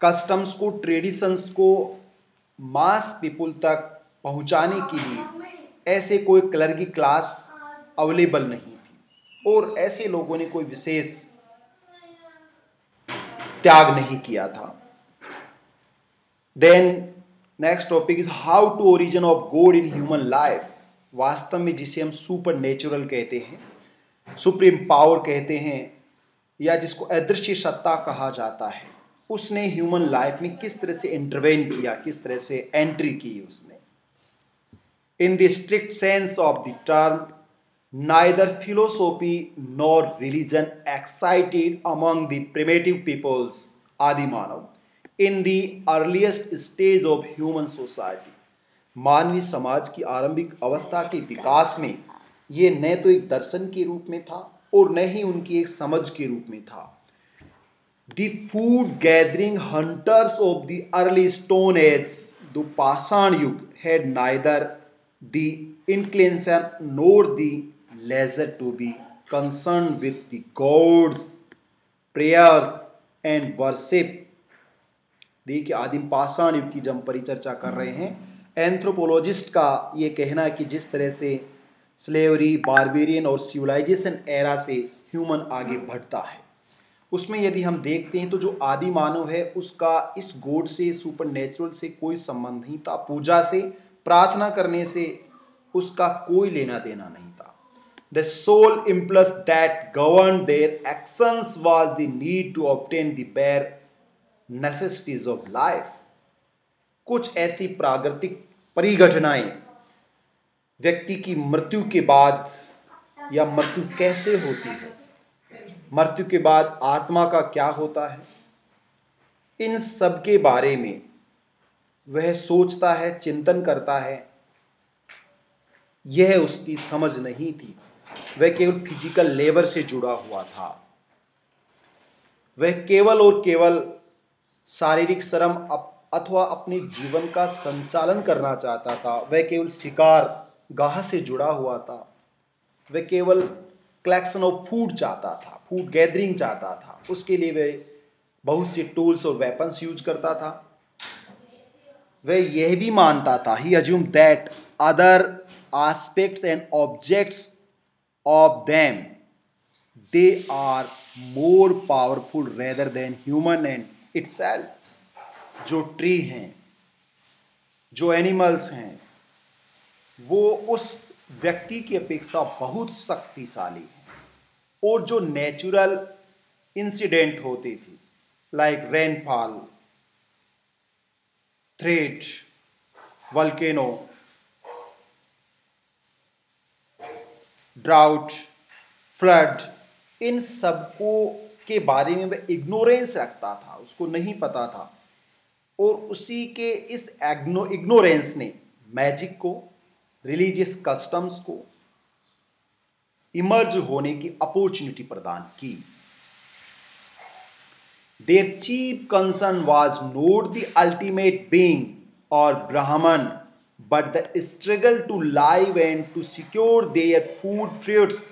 कस्टम्स को ट्रेडिशंस को मास पीपुल तक पहुँचाने के लिए ऐसे कोई कलर की क्लास अवेलेबल नहीं थी। और ऐसे लोगों ने कोई विशेष त्याग नहीं किया था। Then next topic is how to origin of god in human life वास्तव में जिसे हम सुपर नेचुरल कहते हैं, सुप्रीम पावर कहते हैं, या जिसको अदृश्य सत्ता कहा जाता है, उसने ह्यूमन लाइफ में किस तरह से इंटरवेन किया, किस तरह से एंट्री की उसने। In the strict sense of the term, neither philosophy nor religion excited among the primitive peoples आदि मानव in the earliest stage of human society. मानवीय समाज की आरंभिक अवस्था के विकास में ये न तो एक दर्शन के रूप में था और न ही उनकी एक समझ के रूप में था the food gathering hunters of the early stone age the पाषाण युग है neither the inclination nor the leisure to be concern with the gods prayers and worship देखिए, आदिम पाषाण युग की जब परिचर्चा कर रहे हैं. एंथ्रोपोलॉजिस्ट का ये कहना है कि जिस तरह से स्लेवरी बारबेरियन और सिविलाइजेशन एरा से ह्यूमन आगे बढ़ता है। उसमें यदि हम देखते हैं तो जो आदि मानव है, उसका इस गोड से सुपर नेचुरल से कोई संबंध नहीं था। पूजा से, प्रार्थना करने से उसका कोई लेना देना नहीं था। The sole impulse that govern their actions was the need to obtain the bare necessities of life कुछ ऐसी प्राकृतिक परिघटनाएँ, व्यक्ति की मृत्यु के बाद या मृत्यु कैसे होती है? मृत्यु के बाद आत्मा का क्या होता है? इन सब के बारे में वह सोचता है, चिंतन करता है। यह उसकी समझ नहीं थी। वह केवल फ़िज़िकल लेबर से जुड़ा हुआ था। वह केवल और केवल शारीरिक श्रम अथवा अपने जीवन का संचालन करना चाहता था, वह केवल शिकार गाह से जुड़ा हुआ था। वह केवल कलेक्शन ऑफ़ फ़ूड चाहता था फ़ूड गैदरिंग चाहता था। उसके लिए वह बहुत से टूल्स और वेपन्स यूज़ करता था। वह यह भी मानता था he assume that other aspects and objects of them they are more powerful rather than human and itself जो ट्री हैं, जो एनिमल्स हैं, वो उस व्यक्ति की अपेक्षा बहुत शक्तिशाली है। और जो नेचुरल इंसिडेंट होती थी like rainfall threat volcano drought flood इन सबको के बारे में वह इग्नोरेंस रखता था, उसको नहीं पता था। और उसी के इस एग्नो इग्नोरेंस ने मैजिक को रिलीजियस कस्टम्स को इमर्ज होने की अपॉर्चुनिटी प्रदान की। Their chief concern was not the ultimate being और Brahman but the struggle to live and to secure their food fruits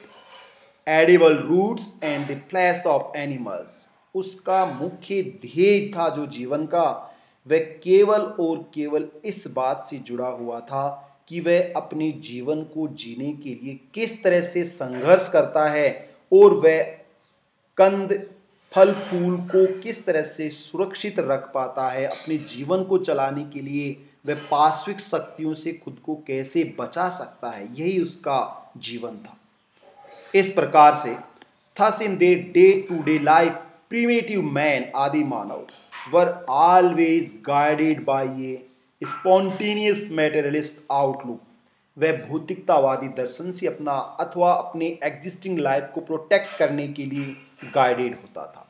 edible roots and the flesh of animals उसका मुख्य ध्येय था जो जीवन का वह केवल और केवल इस बात से जुड़ा हुआ था कि वह अपने जीवन को जीने के लिए किस तरह से संघर्ष करता है और वह कंद फल फूल को किस तरह से सुरक्षित रख पाता है, अपने जीवन को चलाने के लिए वह पार्श्विक शक्तियों से खुद को कैसे बचा सकता है, यही उसका जीवन था। इस प्रकार से thus in the day to day life primitive man आदि मानव were always guided by a spontaneous materialist outlook वह भौतिकतावादी दर्शन से अपना अथवा अपने एग्जिस्टिंग लाइफ को प्रोटेक्ट करने के लिए गाइडेड होता था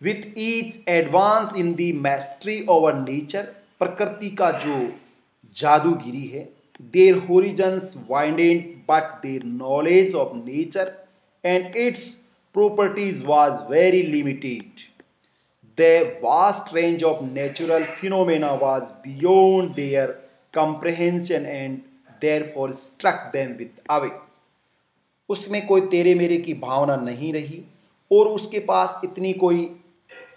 with each advance in the mastery over nature प्रकृति का जो जादूगिरी है their horizons widened but their knowledge of nature and its properties was very limited. The vast range of natural phenomena was beyond their comprehension and therefore struck them with awe. उसमें कोई तेरे मेरे की भावना नहीं रही और उसके पास इतनी कोई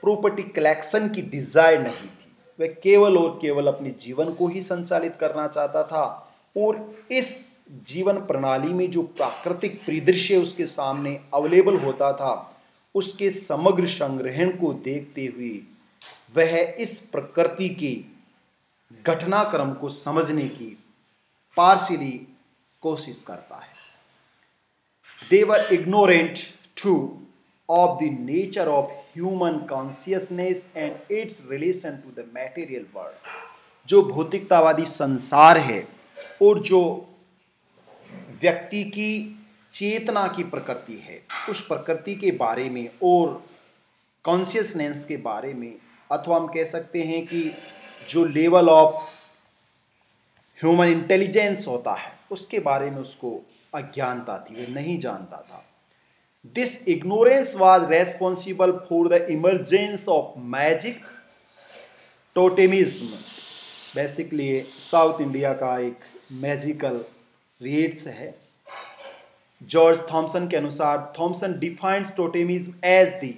प्रॉपर्टी कलेक्शन की डिज़ायर नहीं थी वह केवल और केवल अपने जीवन को ही संचालित करना चाहता था और इस जीवन प्रणाली में जो प्राकृतिक परिदृश्य उसके सामने अवेलेबल होता था उसके समग्र संग्रहण को देखते हुए वह इस प्रकृति के घटनाक्रम को समझने की पार्सिली कोशिश करता है। They were ignorant too of the nature of human consciousness and its relation to the material world जो भौतिकतावादी संसार है और जो व्यक्ति की चेतना की प्रकृति है। उस प्रकृति के बारे में और कॉन्शियसनेस के बारे में अथवा हम कह सकते हैं कि जो लेवल ऑफ़ ह्यूमन इंटेलिजेंस होता है, उसके बारे में उसको अज्ञानता थी वह नहीं जानता था। This ignorance was responsible for the emergence of magic totemism basically South India का एक मैजिकल रेट्स है। जॉर्ज थॉमसन के अनुसार, Thomson defines totemism as the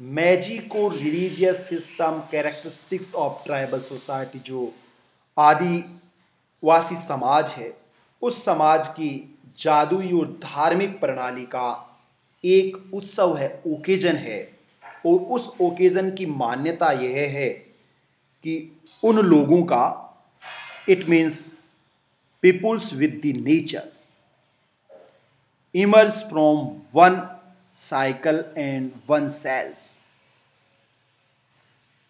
magico religious system characteristics of tribal society जो आदिवासी समाज है, उस समाज की जादुई और धार्मिक प्रणाली का एक उत्सव है ओकेजन है। और उस ओकेजन की मान्यता यह है कि उन लोगों का it means peoples with the nature emerge from one cycle and one cells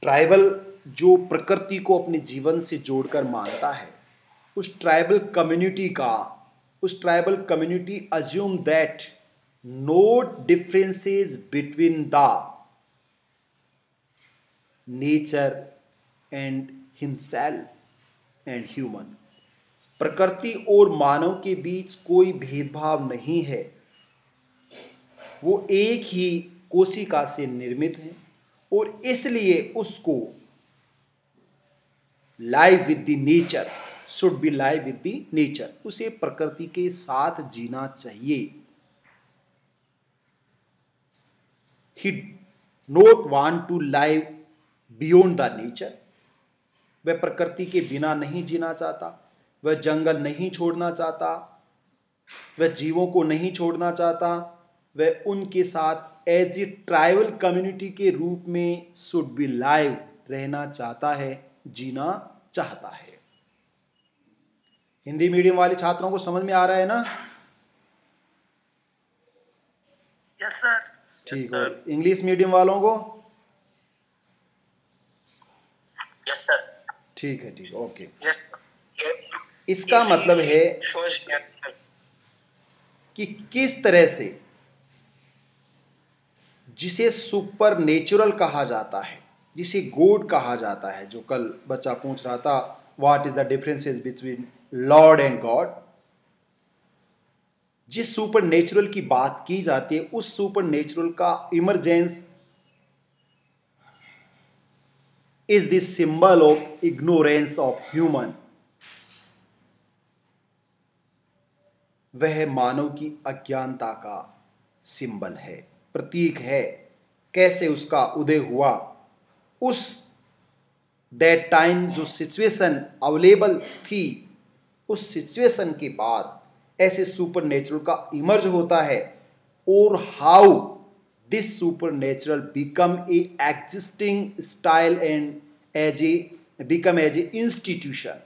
tribal जो प्रकृति को अपने जीवन से जोड़कर मानता है, उस ट्राइबल कम्युनिटी का, उस tribal community assume that no differences between the nature and himself and human प्रकृति और मानव के बीच कोई भेदभाव नहीं है। वो एक ही कोशिका से निर्मित है और इसलिए उसको live with the nature should be live with the nature उसे प्रकृति के साथ जीना चाहिए। He not want to live beyond the nature वह प्रकृति के बिना नहीं जीना चाहता। वह जंगल नहीं छोड़ना चाहता वह जीवों को नहीं छोड़ना चाहता वह उनके साथ एज ए ट्राइबल कम्युनिटी के रूप में शुड बी लाइव रहना चाहता है जीना चाहता है। हिंदी मीडियम वाले छात्रों को समझ में आ रहा है ना? यस सर ठीक है इंग्लिश मीडियम वालों को? यस सर ठीक है ठीक है ओके यस इसका मतलब है कि किस तरह से जिसे सुपर नेचुरल कहा जाता है जिसे गोड कहा जाता है जो कल बच्चा पूछ रहा था what is the differences between lord and god जिस सुपर नेचुरल की बात की जाती है उस सुपर नेचुरल का emergence is the symbol of ignorance of human वह मानव की अज्ञानता का सिंबल है, प्रतीक है। कैसे उसका उदय हुआ? उस दैट टाइम जो सिचुएशन अवेलेबल थी, उस सिचुएशन के बाद ऐसे सुपर नेचुरल का इमर्ज होता है। और how this super natural become a existing style and as a become as a institution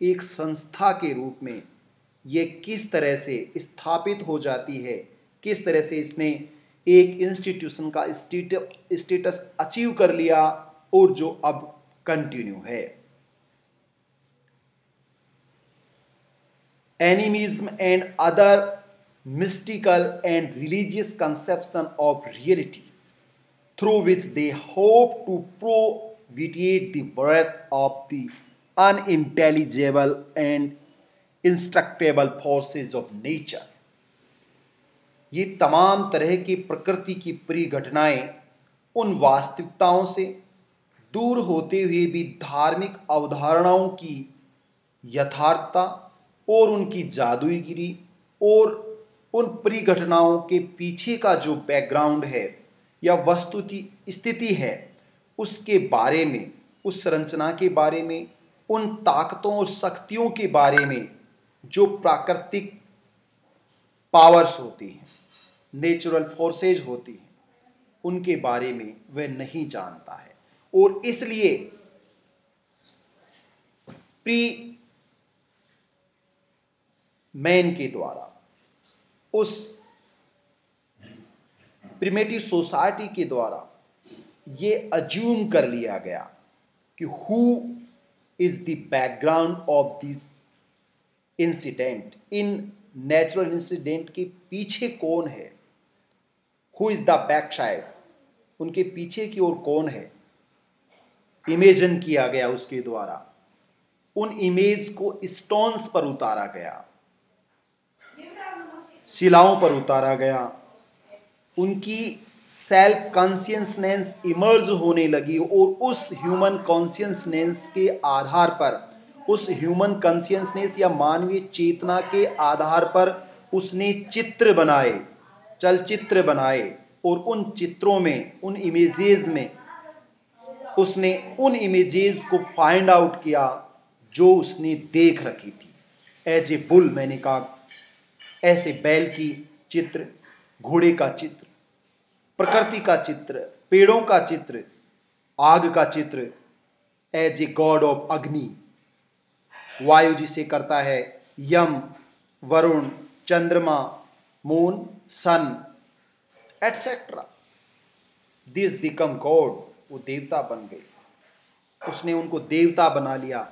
एक संस्था के रूप में ये किस तरह से स्थापित हो जाती है? किस तरह से इसने एक इंस्टीट्यूशन का स्टेटस अचीव कर लिया और जो अब कंटिन्यू है? Animism and other mystical and religious conception of reality through which they hope to propitiate the wrath of the unintelligible and intractable forces of nature ये तमाम तरह की प्रकृति की प्री घटनाएँ उन वास्तविकताओं से दूर होते हुए भी धार्मिक अवधारणाओं की यथार्थता और उनकी जादुईगिरी और उन परिघटनाओं के पीछे का जो बैकग्राउंड है या वस्तुति स्थिति है, उसके बारे में, उस संरचना के बारे में, उन ताकतों और शक्तियों के बारे में जो प्राकृतिक पावर्स होती हैं नेचुरल फोर्सेज होती हैं, उनके बारे में वह नहीं जानता है। और इसलिए प्री मैन के द्वारा, उस प्रिमेटिव सोसाइटी के द्वारा ये अज्यूम कर लिया गया कि who is the background of this incident in natural incident के पीछे कौन है? हु इज़ द बैक शायद उनके पीछे की ओर कौन है? इमेजन किया गया उसके द्वारा। उन इमेज को स्टोन्स पर उतारा गया। शिलाओं पर उतारा गया। उनकी सेल्फ कॉन्सियसनेस इमर्ज होने लगी और उस ह्यूमन कॉन्सियसनेस के आधार पर उस ह्यूमन कॉन्शियसनेस या मानवीय चेतना के आधार पर उसने चित्र बनाए, चलचित्र बनाए और उन चित्रों में, उन इमेजेस में उसने उन इमेजेस को फाइंड आउट किया जो उसने देख रखी थी। एज ए बुल मैंने कहा, ऐसे बैल की चित्र, घोड़े का चित्र, प्रकृति का चित्र, पेड़ों का चित्र, आग का चित्र एज ए गॉड ऑफ़ अग्नि। वायु जिसे करता है। Yama, Varuna, Chandrama, moon, sun etcetera this become god वो देवता बन गए। उसने उनको देवता बना लिया।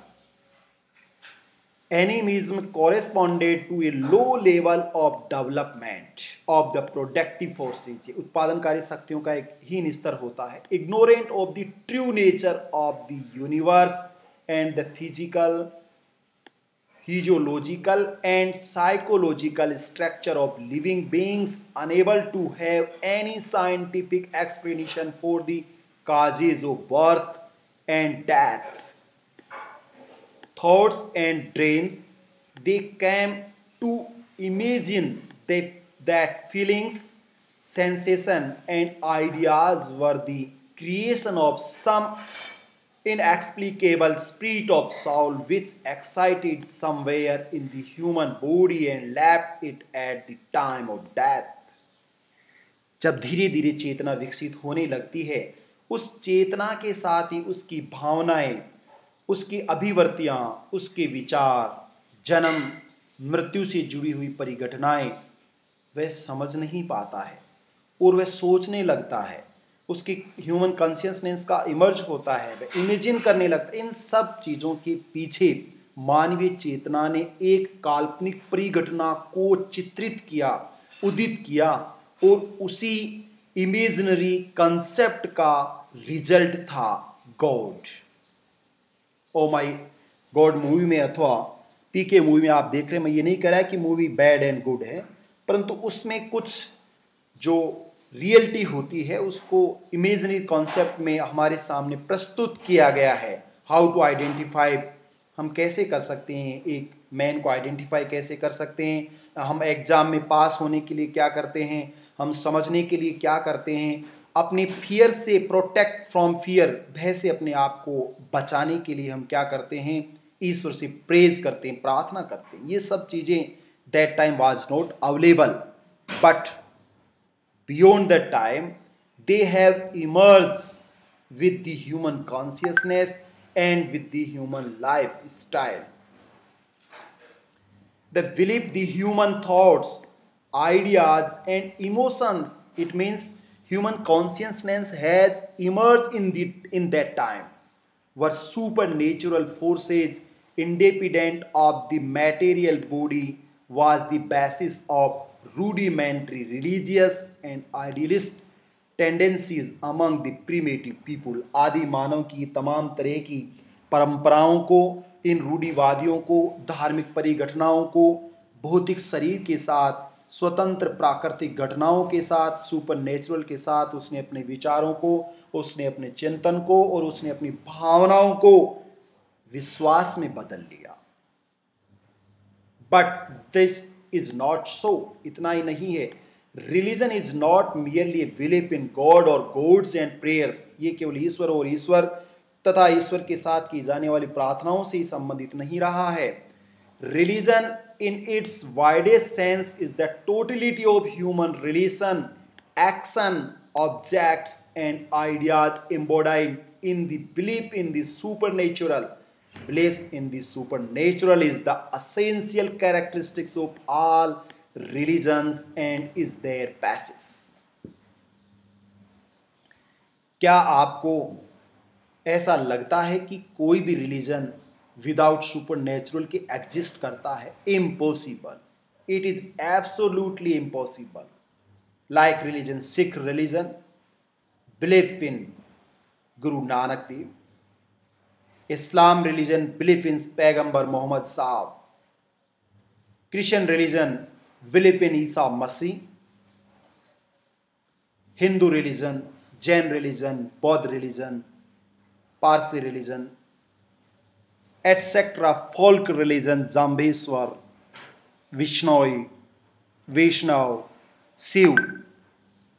Animism corresponded to a low level of development of the productive forces उत्पादनकारी शक्तियों का एक हीन स्तर होता है। Ignorant of the true nature of the universe and the physical physiological and psychological structure of living beings unable to have any scientific explanation for the causes of birth and death. Thoughts and dreams they came to imagine that, that feelings sensation and ideas were the creation of some inexplicable spirit of soul which excited somewhere in the human body and left it at the time of death. जब धीरे धीरे चेतना विकसित होने लगती है, उस चेतना के साथ ही उसकी भावनाएँ, उसकी अभिवर्तियाँ, उसके विचार, जन्म, मृत्यु से जुड़ी हुई परिघटनाएँ, वह समझ नहीं पाता है और वह सोचने लगता है। उसकी ह्यूमन कॉन्शियसनेस का इमर्ज होता है इमेजिन करने लगता है। इन सब चीज़ों के पीछे मानवीय चेतना ने एक काल्पनिक परिघटना को चित्रित किया, उदित किया और उसी इमेजनरी कंसेप्ट का रिज़ल्ट था God oh my God movie में अथवा पी के मूवी में आप देख रहे हैं, मैं ये नहीं कह रहा कि मूवी बैड एंड गुड है, परंतु उसमें कुछ जो रियलिटी होती है, उसको इमेजनरी कॉन्सेप्ट में हमारे सामने प्रस्तुत किया गया है। हाउ टू आइडेंटिफाई हम कैसे कर सकते हैं? एक मैन को आइडेंटिफाई कैसे कर सकते हैं? हम एग्ज़ाम में पास होने के लिए क्या करते हैं? हम समझने के लिए क्या करते हैं? अपने फियर से प्रोटेक्ट फ्रॉम फियर भय से अपने आप को बचाने के लिए हम क्या करते हैं? ईश्वर से प्रेज करते हैं, प्रार्थना करते हैं। ये सब चीज़ें that time was not available but beyond that time, they have emerged with the human consciousness and with the human lifestyle. They believe the human thoughts, ideas, and emotions. It means human consciousness has emerged in, the, in that time were supernatural forces independent of the material body was the basis of rudimentary religious and idealist tendencies among the primitive people. आदि मानव की तमाम तरह की परंपराओं को, इन रूढ़िवादियों को, धार्मिक परिघटनाओं को, भौतिक शरीर के साथ, स्वतंत्र प्राकृतिक घटनाओं के साथ सुपर नेचुरल के साथ उसने अपने विचारों को, उसने अपने चिंतन को और उसने अपनी भावनाओं को विश्वास में बदल लिया। But this is not so इतना ही नहीं है। Religion is not merely belief in god और गोड्स एंड प्रेयर्स ये केवल ईश्वर और ईश्वर तथा ईश्वर के साथ की जाने वाली प्रार्थनाओं से ही संबंधित नहीं रहा है। Religion in its widest sense is the totality of human religion action objects and ideas embodied in the belief in the supernatural. Belief in the supernatural is the essential characteristics of all religions and is their basis क्या आपको ऐसा लगता है कि कोई भी religion without super natural के exist करता है? Impossible it is absolutely impossible like religion Sikh religion believe in Guru Nanak Dev Islam religion belief in पैगंबर मोहम्मद साहब Christian religion विलिपिन Isa Masih Hindu religion Jain religion Bauddh religion Parsi religion etcetera folk religion Jambheshwar Bishnoi Vaishnav Shiv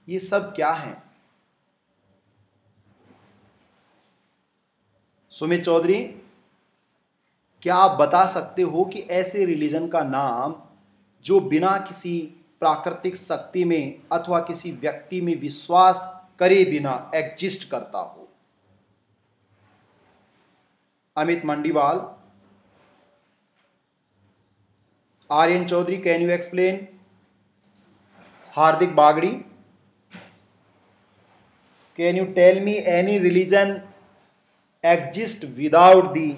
ये सब क्या है? सुमित चौधरी, क्या आप बता सकते हो कि ऐसे रिलीजन का नाम जो बिना किसी प्राकृतिक शक्ति में अथवा किसी व्यक्ति में विश्वास करे बिना एग्जिस्ट करता हो। Amit Mandiwal. Aryan Chaudhary can you explain Hardik Bagdi. Can you tell me any religion exist without the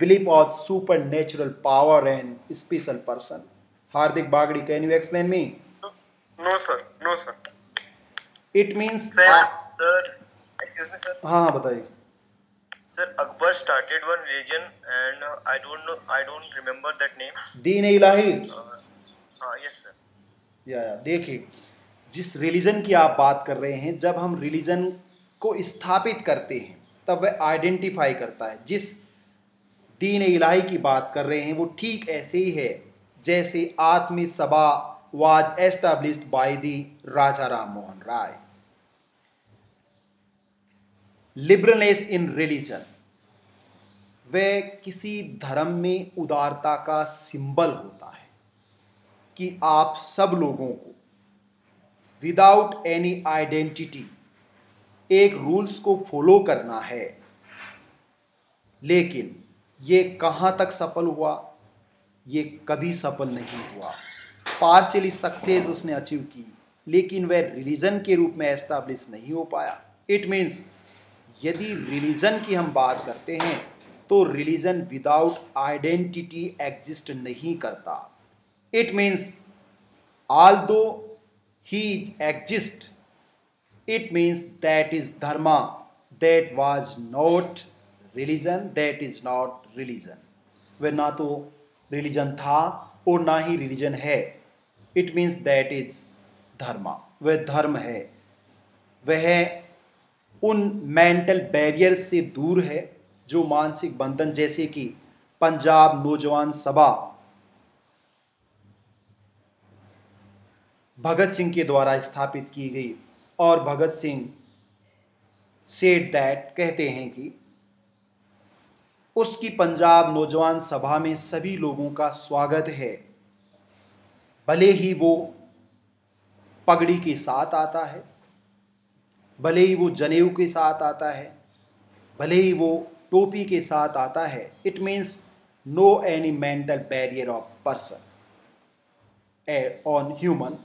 belief of super natural power and special person? Hardik bagdi can you explain me No, sir. No, sir. it means Sir, sir. Excuse me, sir. हाँ हाँ बताइए Sir, Akbar started one religion, and uh, I don't know. I don't remember that name. Ilahi Uh, uh, yes, sir. या या देखिए जिस religion की आप बात कर रहे हैं जब हम रिलीजन को स्थापित करते हैं तब वह आइडेंटिफाई करता है जिस दीन इलाही की बात कर रहे हैं वो ठीक ऐसे ही है जैसे Atmiya Sabha was established by the Raja Ram Mohan Roy. Liberalness in religion. वह किसी धर्म में उदारता का सिंबल होता है कि आप सब लोगों को विदाउट एनी आइडेंटिटी एक रूल्स को फॉलो करना है। लेकिन ये कहाँ तक सफल हुआ? ये कभी सफल नहीं हुआ। पार्शियली सक्सेस उसने अचीव की, लेकिन वह रिलीजन के रूप में एस्टाब्लिश नहीं हो पाया। इट मीन्स यदि रिलीजन की हम बात करते हैं तो रिलीजन विदाउट आइडेंटिटी एग्जिस्ट नहीं करता। It means although he exist it means that is dharma that was not religion that is not religion वह ना तो रिलीजन था और ना ही रिलीजन है it means that is dharma वह धर्म है वह उन मेंटल बैरियर से दूर है जो मानसिक बंधन जैसे कि पंजाब नौजवान सभा, भगत सिंह के द्वारा स्थापित की गई। और भगत सिंह सेड दैट कहते हैं कि उसकी पंजाब नौजवान सभा में सभी लोगों का स्वागत है। भले ही वो पगड़ी के साथ आता है, भले ही वो जनेऊ के साथ आता है, भले ही वो टोपी के साथ आता है it means no any mental barrier of person on human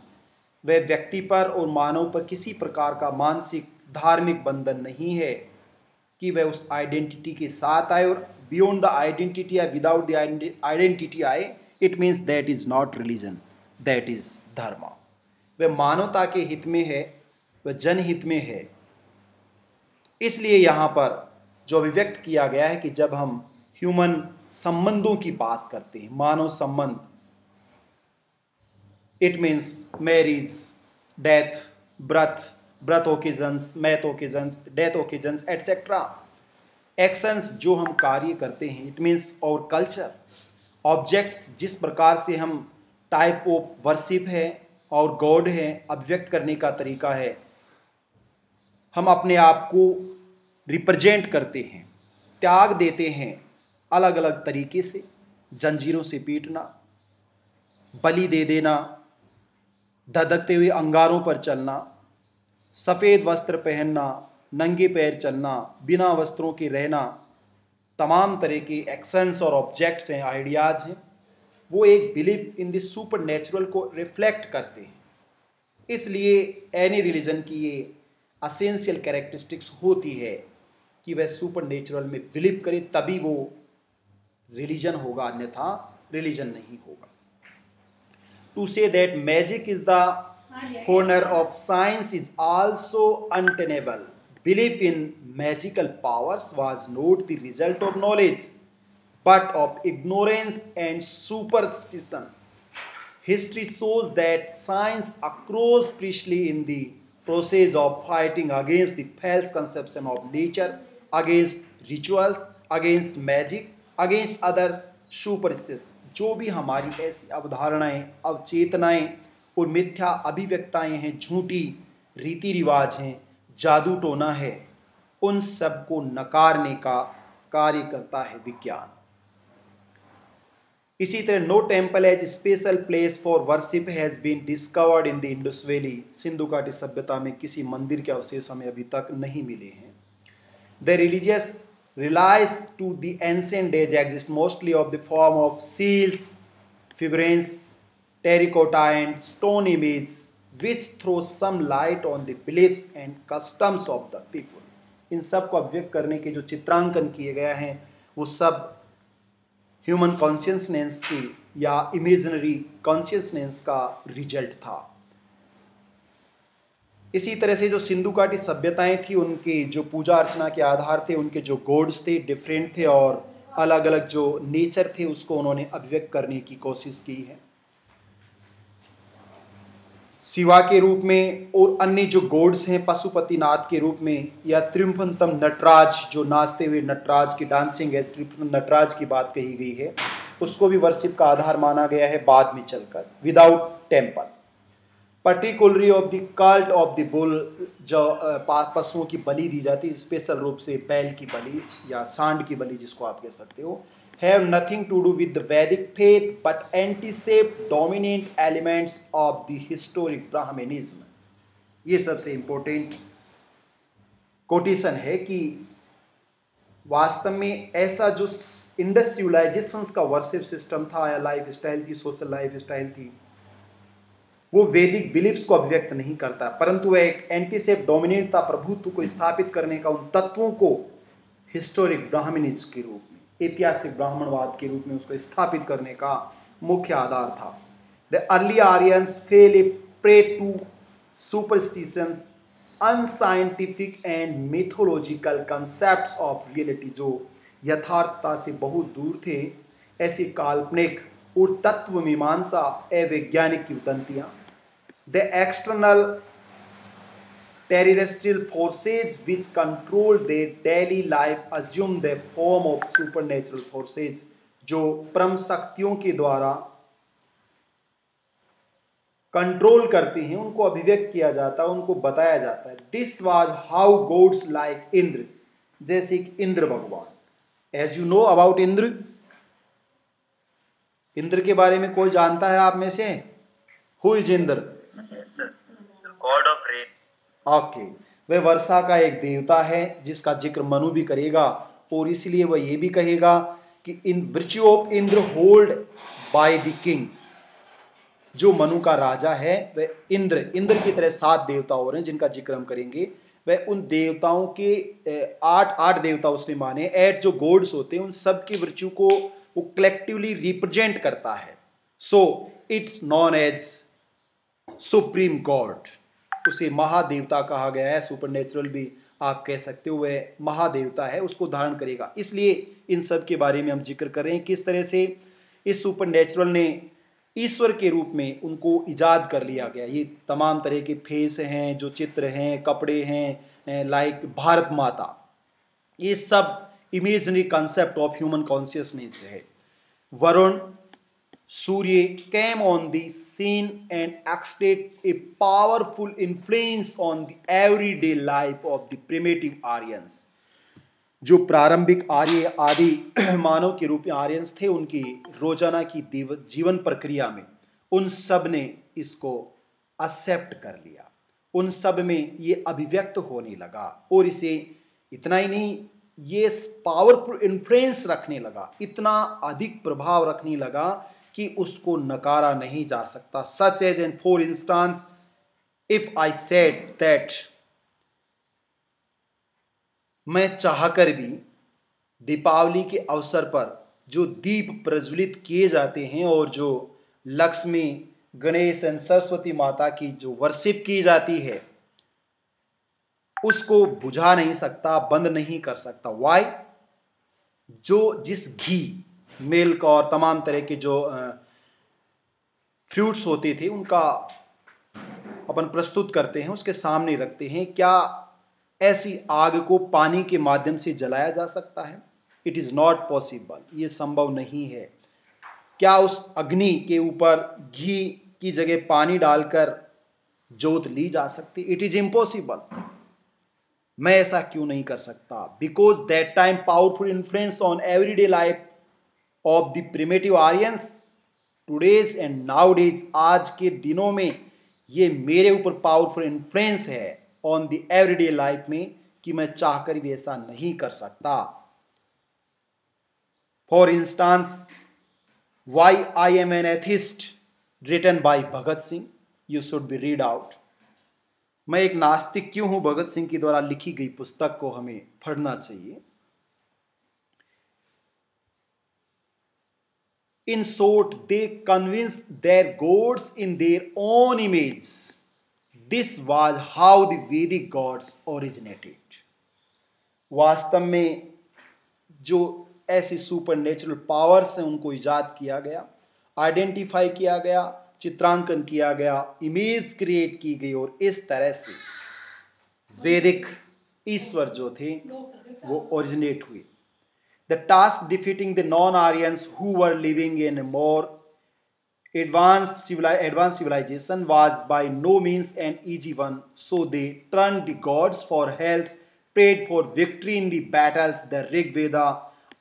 वह व्यक्ति पर और मानव पर किसी प्रकार का मानसिक, धार्मिक बंधन नहीं है कि वह उस आइडेंटिटी के साथ आए और बियॉन्ड द आइडेंटिटी या विदाउट द आइडेंटिटी आए it means that is not religion that is dharma वह मानवता के हित में है, वह जनहित में है। इसलिए यहाँ पर जो अभिव्यक्त किया गया है कि जब हम ह्यूमन संबंधों की बात करते हैं, मानव संबंध it means marriage death birth birth occasions math occasions, death occasions etc actions जो हम कार्य करते हैं इट मीन्स और कल्चर ऑब्जेक्ट्स जिस प्रकार से हम टाइप ऑफ़ वर्शिप है और गॉड है, अभिव्यक्त करने का तरीका है, हम अपने आप को रिप्रेजेंट करते हैं, त्याग देते हैं अलग अलग तरीके से, जंजीरों से पीटना, बलि दे देना, धधकते हुए अंगारों पर चलना, सफ़ेद वस्त्र पहनना नंगे पैर चलना बिना वस्त्रों के रहना तमाम तरह के एक्शंस और ऑब्जेक्ट्स हैं आइडियाज़ हैं। वो एक belief in this super natural को रिफ्लेक्ट करते हैं। इसलिए एनी रिलीजन की ये असेंशियल कैरेक्टरिस्टिक्स होती है कि वह सुपर नेचुरल में बिलीव करे तभी वो रिलीजन होगा अन्यथा रिलीजन नहीं होगा। To say that magic is the corner of science is also untenable. Belief in magical powers was not the result of knowledge, but of ignorance and superstition. History shows that science across precisely in the process of fighting against the false conception of nature, against rituals, against magic, against other superstitions. जो भी हमारी ऐसी अवधारणाएँ अवचेतनाएँ और मिथ्या अभिव्यक्ताएँ हैं झूठी रीति रिवाज हैं जादू टोना है, उन सबको नकारने का कार्य करता है विज्ञान। इसी तरह no temple as special place for worship has been discovered in the Indus valley. Sindhu घाटी सभ्यता में किसी मंदिर के अवशेष हमें अभी तक नहीं मिले हैं। The religious relics to the ancient days exist mostly of the form of seals figurines and stone image which throw some light on the believes and customs of the people इन सबको अभिव्यक्त करने के जो चित्रांकन किए गए हैं, वो सब ह्यूमन कॉन्शियसनेस की या इमेजनरी कॉन्शियसनेस का रिज़ल्ट था। इसी तरह से जो सिंधु घाटी सभ्यताएँ थी, उनके जो पूजा अर्चना के आधार थे, उनके जो गोड्स थे डिफरेंट थे और अलग अलग जो नेचर थे, उसको उन्होंने अभिव्यक्त करने की कोशिश की है। शिवा के रूप में और अन्य जो गोड्स हैं, पशुपतिनाथ के रूप में, या त्रिम्फंतम नटराज, जो नाचते हुए नटराज की डांसिंग है नटराज की बात कही गई है, उसको भी वर्शिप का आधार माना गया है बाद में चलकर without temple particularly of the cult of the bull जो पशुओं की बलि दी जाती है स्पेशल रूप से बैल की बलि या सांड की बलि जिसको आप कह सकते हो have nothing to do with the Vedic faith, but anticipate dominant elements of the historic Brahmanism. ये सबसे इम्पोर्टेंट कोटेशन है कि वास्तव में ऐसा जो इंडस का वर्शिप सिस्टम था या लाइफ स्टाइल थी सोशल लाइफ स्टाइल थी, वो वैदिक बिलीफ्स को अभिव्यक्त नहीं करता परंतु वह एक एंटीसेप डोमिनेट था, प्रभुत्व को स्थापित करने का उन तत्वों को हिस्टोरिक ब्राह्मणिज के रूप में ऐतिहासिक ब्राह्मणवाद के रूप में उसको स्थापित करने का मुख्य आधार था। The early Aryans fell a prey to superstitions unscientific and mythological concept of reality जो यथार्थता से बहुत दूर थे, ऐसी काल्पनिक और तत्व मीमांसा अवैज्ञानिक किवदंतियाँ the external terrestrial forces which control their daily life assume the form of supernatural forces जो परम शक्तियों के द्वारा कंट्रोल करती हैं, उनको अभिव्यक्त किया जाता है, उनको बताया जाता है। This was how gods like Indra, जैसे इंद्र भगवान। As you know about Indra Indra के बारे में कोई जानता है आप में से? Who is Indra? God of rain okay वह वर्षा का एक देवता है, जिसका ज़िक्र मनु भी करेगा, और इसलिए वह ये भी कहेगा कि in which of Indra hold by the king जो मनु का राजा है, वह इंद्र इंद्र की तरह सात देवता और हैं, जिनका ज़िक्र हम करेंगे। वह उन देवताओं के आठ आठ देवता उसने माने एट जो गोड्स होते हैं, उन सब की वर्च्यू को वो कलेक्टिवली रिप्रेजेंट करता है। So it's known as supreme god उसे महादेवता कहा गया है सुपर नेचुरल भी आप कह सकते हो, वह महादेवता है, उसको धारण करेगा। इसलिए इन सब के बारे में हम ज़िक्र कर रहे हैं, किस तरह से इस सुपर नेचुरल ने ईश्वर के रूप में उनको ईजाद कर लिया गया। ये तमाम तरह के फेस हैं, जो चित्र हैं, कपड़े हैं लाइक भारत माता। ये सब imaginary concept of human consciousness है। Varuna Surya came on the scene and exerted a powerful influence on the everyday life of the primitive Aryans. जो प्रारंभिक आर्य आदि मानव के रूप में आर्यंस थे, उनकी रोज़ाना की जीवन प्रक्रिया में उन सबने इसको एक्सेप्ट कर लिया उन सब में ये अभिव्यक्त होने लगा और इसे इतना ही नहीं, ये पावरफुल इन्फ्लुएंस रखने लगा, इतना अधिक प्रभाव रखने लगा कि उसको नकारा नहीं जा सकता। Such as an for instance if I said that मैं चाहकर भी दीपावली के अवसर पर जो दीप प्रज्वलित किए जाते हैं और जो लक्ष्मी, गणेश एंड सरस्वती माता की जो वर्शिप की जाती है, उसको बुझा नहीं सकता, बंद नहीं कर सकता। वाई जो जिस घी मिल्क और तमाम तरह के जो फ्रूट्स होते थे, उनका अपन प्रस्तुत करते हैं, उसके सामने रखते हैं, क्या ऐसी आग को पानी के माध्यम से जलाया जा सकता है? इट इज़ नॉट पॉसिबल ये संभव नहीं है। क्या उस अग्नि के ऊपर घी की जगह पानी डालकर जोत ली जा सकती? इट इज़ इम्पॉसिबल मैं ऐसा क्यों नहीं कर सकता? Because that time powerful influence on everyday life of the primitive Aryans today's and nowadays आज के दिनों में ये मेरे ऊपर पावरफुल इन्फ्लुएंस है ऑन द एवरीडे लाइफ में कि मैं चाहकर भी ऐसा नहीं कर सकता। For instance why I am an atheist written by Bhagat Singh you should be read out मैं एक नास्तिक क्यों हूँ? भगत सिंह के द्वारा लिखी गई पुस्तक को हमें पढ़ना चाहिए। In short they convince their gods in their own image this was how the gods originated वास्तव में जो ऐसी सुपर नेचुरल पावर्स हैं, उनको ईजाद किया गया आइडेंटिफाई किया गया, चित्रांकन किया गया इमेज क्रिएट की गई और इस तरह से वैदिक ईश्वर जो थे, वो ओरिजिनेट हुए। The task defeating the non Aryans who were living in more advance advance civilization was by no means an easy one so they turn the gods for help prayed for victory in the battles the Rigveda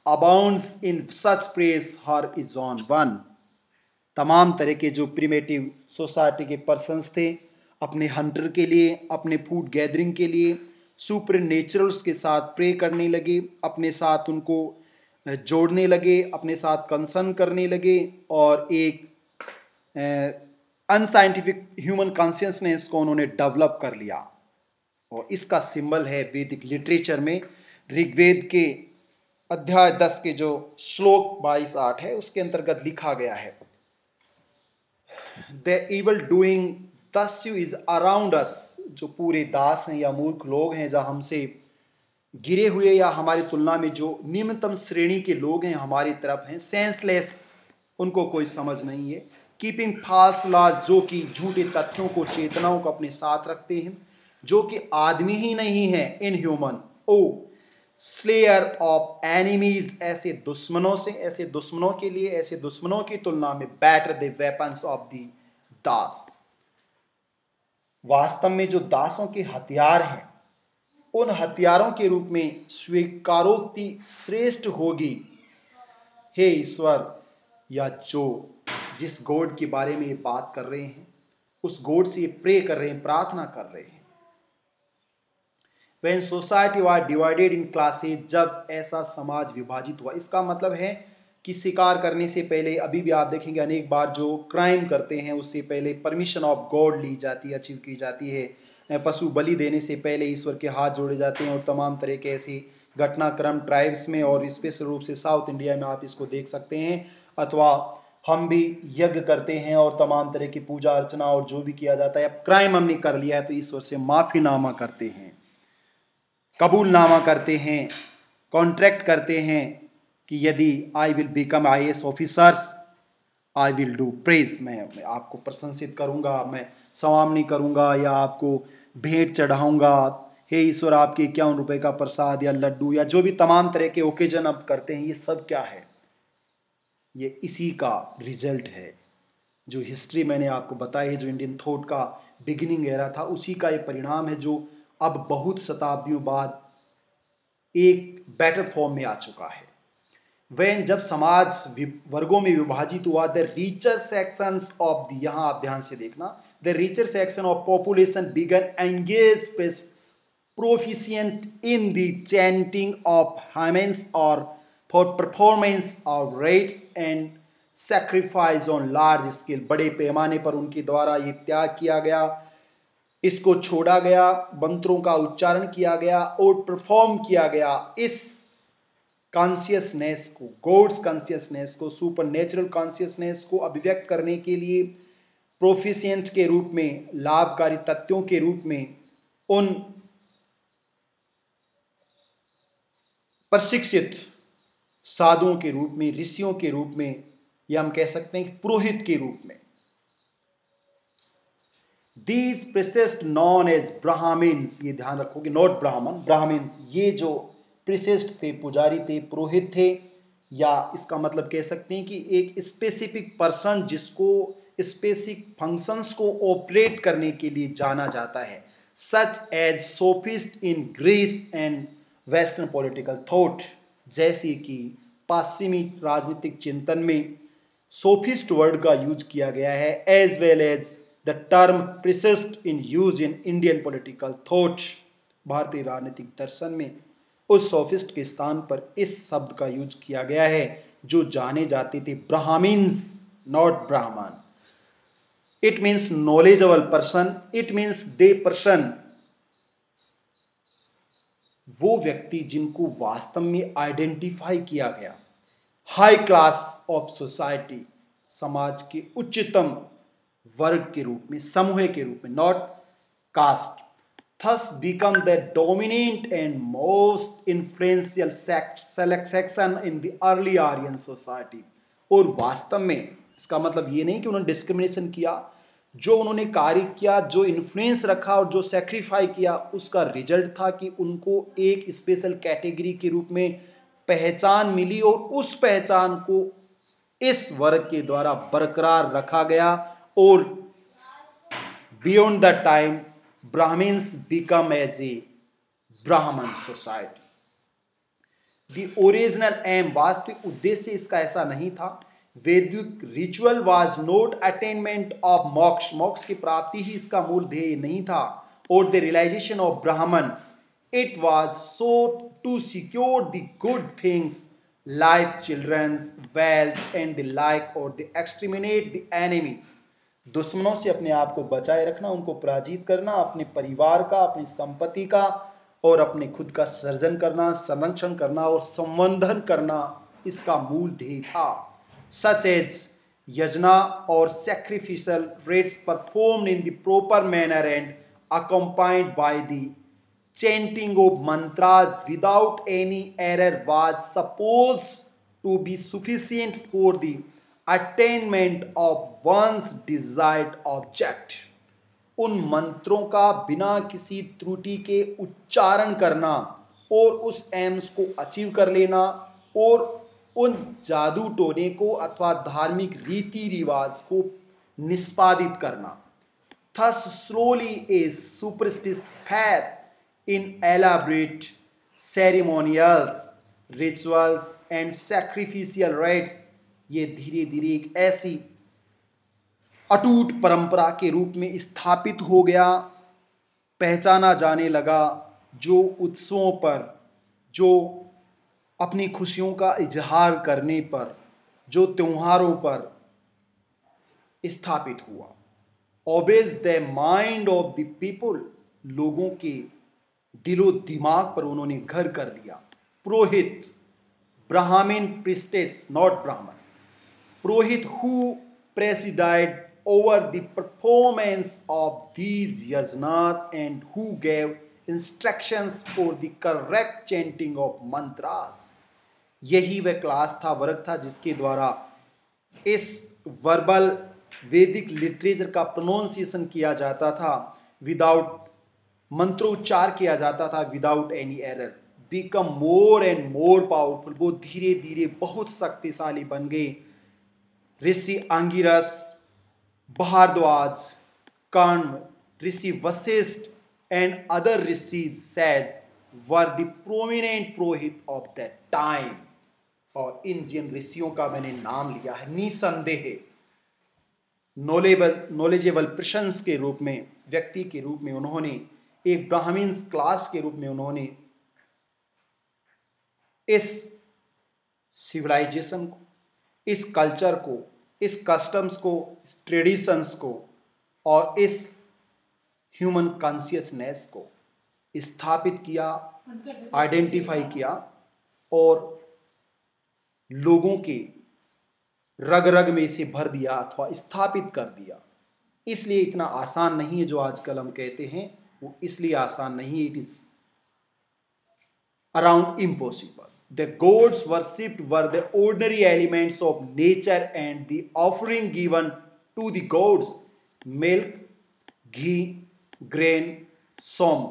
abounds in such prays her is on one तमाम तरह के जो primitive society के persons थे, अपने hunter के लिए, अपने फ़ूड गैदरिंग के लिए सुपर नेचुरल्स के साथ प्रे करने लगे, अपने साथ उनको जोड़ने लगे, अपने साथ कंसर्न करने लगे और एक अनसाइंटिफिक ह्यूमन कॉन्शियसनेस को उन्होंने डेवलप कर लिया। और इसका सिंबल है वैदिक लिटरेचर में ऋग्वेद के अध्याय दस के जो श्लोक बाईस आठ है, उसके अंतर्गत लिखा गया है। The evil doing Dasyu is around us जो पूरे दास हैं या मूर्ख लोग हैं, जहाँ हमसे गिरे हुए या हमारी तुलना में जो निम्नतम श्रेणी के लोग हैं हमारी तरफ़ हैं सेंसलेस उनको कोई समझ नहीं है। कीपिंग फाल्स लॉ जो कि झूठे तथ्यों को, चेतनाओं को अपने साथ रखते हैं, जो कि आदमी ही नहीं है inhuman o slayer of enemies ऐसे दुश्मनों से, ऐसे दुश्मनों के लिए, ऐसे दुश्मनों की तुलना में better the weapons of the Dasa. वास्तव में जो दासों के हथियार हैं, उन हथियारों के रूप में स्वीकारोक्ति श्रेष्ठ होगी। हे ईश्वर, या जो जिस गोड के बारे में ये बात कर रहे हैं, उस गोड से ये प्रे कर रहे हैं, प्रार्थना कर रहे हैं। When society were divided in classes जब ऐसा समाज विभाजित हुआ, इसका मतलब है कि शिकार करने से पहले अभी भी आप देखेंगे अनेक बार जो क्राइम करते हैं, उससे पहले परमिशन ऑफ़ गॉड ली जाती है अचीव की जाती है। पशु बलि देने से पहले ईश्वर के हाथ जोड़े जाते हैं और तमाम तरह के ऐसी घटनाक्रम ट्राइब्स में और स्पेशल रूप से साउथ इंडिया में आप इसको देख सकते हैं। अथवा हम भी यज्ञ करते हैं और तमाम तरह की पूजा अर्चना और जो भी किया जाता है, अब क्राइम हमने कर लिया है तो ईश्वर से माफ़ीनामा करते हैं। कबूलनामा करते हैं कॉन्ट्रैक्ट करते हैं कि यदि I will become I S officers I will do praise मैं, आपको प्रशंसित करूँगा मैं सवामनी करूँगा या आपको भेंट चढ़ाऊँगा। हे ईश्वर आपके इक्यावन रुपये का प्रसाद या लड्डू या जो भी तमाम तरह के ओकेजन आप करते हैं ये सब क्या है? ये इसी का रिज़ल्ट है। जो हिस्ट्री मैंने आपको बताई है जो इंडियन थॉट का बिगिनिंग एरा था उसी का ये परिणाम है जो अब बहुत शताब्दियों बाद एक बेटर फॉर्म में आ चुका है। वैन जब समाज वर्गों में विभाजित हुआ the richer section of the यहाँ आप ध्यान से देखना the richer section of population began engage proficient in the chanting of hymns और for performance of rites and sacrifice on large scale बड़े पैमाने पर उनके द्वारा ये त्याग किया गया, इसको छोड़ा गया, मंत्रों का उच्चारण किया गया और परफॉर्म किया गया। इस कॉन्सियसनेस को गॉड्स कॉन्सियसनेस को सुपर नेचुरल कॉन्सियसनेस को अभिव्यक्त करने के लिए प्रोफिशियंट के रूप में, लाभकारी तत्वों के रूप में उन प्रशिक्षित साधुओं के रूप में, ऋषियों के रूप में, या हम कह सकते हैं पुरोहित के रूप में। These priests known as Brahmins ये ध्यान रखोगे नॉट ब्राह्मण ब्राह्मीन्स ये जो प्रिसेस्ट थे, पुजारी थे, पुरोहित थे, या इसका मतलब कह सकते हैं कि एक स्पेसिफिक पर्सन जिसको स्पेसिफिक फ़ंक्शंस को ऑपरेट करने के लिए जाना जाता है। Such as sophist in Greece and western political thought जैसे कि पश्चिमी राजनीतिक चिंतन में सोफिस्ट वर्ड का यूज़ किया गया है as well as the term priest in use in Indian political thought भारतीय राजनीतिक दर्शन में। उस सोफिस्ट के स्थान पर इस शब्द का यूज़ किया गया है, जो जाने जाते थे Brahmins not Brahman. It means knowledgeable person it means the person वो व्यक्ति जिनको वास्तव में आइडेंटिफाई किया गया। हाई क्लास ऑफ़ सोसाइटी समाज के उच्चतम वर्ग के रूप में, समूह के रूप में not caste thus become the dominant and most influential section in the early Aryan society और वास्तव में इसका मतलब ये नहीं कि उन्होंने डिस्क्रिमिनेशन किया, जो उन्होंने कार्य किया, जो इन्फ्लुएंस रखा और जो सेक्रीफाई किया, उसका रिज़ल्ट था कि उनको एक स्पेशल कैटेगरी के रूप में पहचान मिली और उस पहचान को इस वर्ग के द्वारा बरकरार रखा गया और beyond the time Brahmans become as a Brahman society the original M वास्तविक उद्देश्य इसका ऐसा नहीं था वैदिक ritual was not attainment of moksha मोक्ष की प्राप्ति ही इसका मूल ध्येय नहीं था और the realisation of Brahman it was so to secure the good things life childrens wealth and the like और द एक्सट्रीमिनेट द एनिमी दुश्मनों से अपने आप को बचाए रखना, उनको पराजित करना, अपने परिवार का, अपनी संपत्ति का और अपने खुद का सृजन करना, संरक्षण करना और संवर्धन करना इसका मूल ध्येय था। सच एज यजना और sacrificial rites perform in the proper manner and accompanied by the chanting of mantras without any error was suppose to be sufficient for the attainment of one's desired object उन मंत्रों का बिना किसी त्रुटि के उच्चारण करना, और उस एम्स को अचीव कर लेना, और उन जादू टोने को अथवा धार्मिक रीति रिवाज को निष्पादित करना। Thus slowly a superstitious faith in elaborate ceremonials rituals and sacrificial rites ये धीरे धीरे एक ऐसी अटूट परंपरा के रूप में स्थापित हो गया, पहचाना जाने लगा, जो उत्सवों पर, जो अपनी खुशियों का इजहार करने पर, जो त्योहारों पर स्थापित हुआ। Obsess the mind of the people लोगों के दिलो दिमाग पर उन्होंने घर कर लिया। पुरोहित Brahmin priests not Brahman Purohit who presided over the performance of these yajnas and who gave instructions for the correct chanting of mantras यही वह क्लास था, वर्ग था, जिसके द्वारा इस वर्बल वैदिक लिटरेचर का प्रोनाउंसिएशन किया जाता था विदाउट मंत्रोच्चार किया जाता था without any error become more and more powerful वो धीरे धीरे बहुत शक्तिशाली बन गए ऋषि Angiras Bharadwaj Karna, Rishi Vashishtha, and other rishis says were the prominent Purohit of that time. और इन जिन ऋषियों का मैंने नाम लिया है, निसंदेह नॉलेबल नॉलेजेबल प्रशंस के रूप में, व्यक्ति के रूप में उन्होंने, एक ब्राह्मीन्स क्लास के रूप में उन्होंने इस सिविलाइजेशन को, इस कल्चर को इस कस्टम्स को, इस ट्रेडिशंस को, और इस ह्यूमन कॉन्सियसनेस को स्थापित किया आइडेंटिफाई किया, और लोगों के रग रग में इसे भर दिया अथवा स्थापित कर दिया। इसलिए इतना आसान नहीं है जो आजकल हम कहते हैं। वो इसलिए आसान नहीं it is around impossible the gods worshipped were the ordinary elements of nature and the offering given to the gods milk ghee grain soma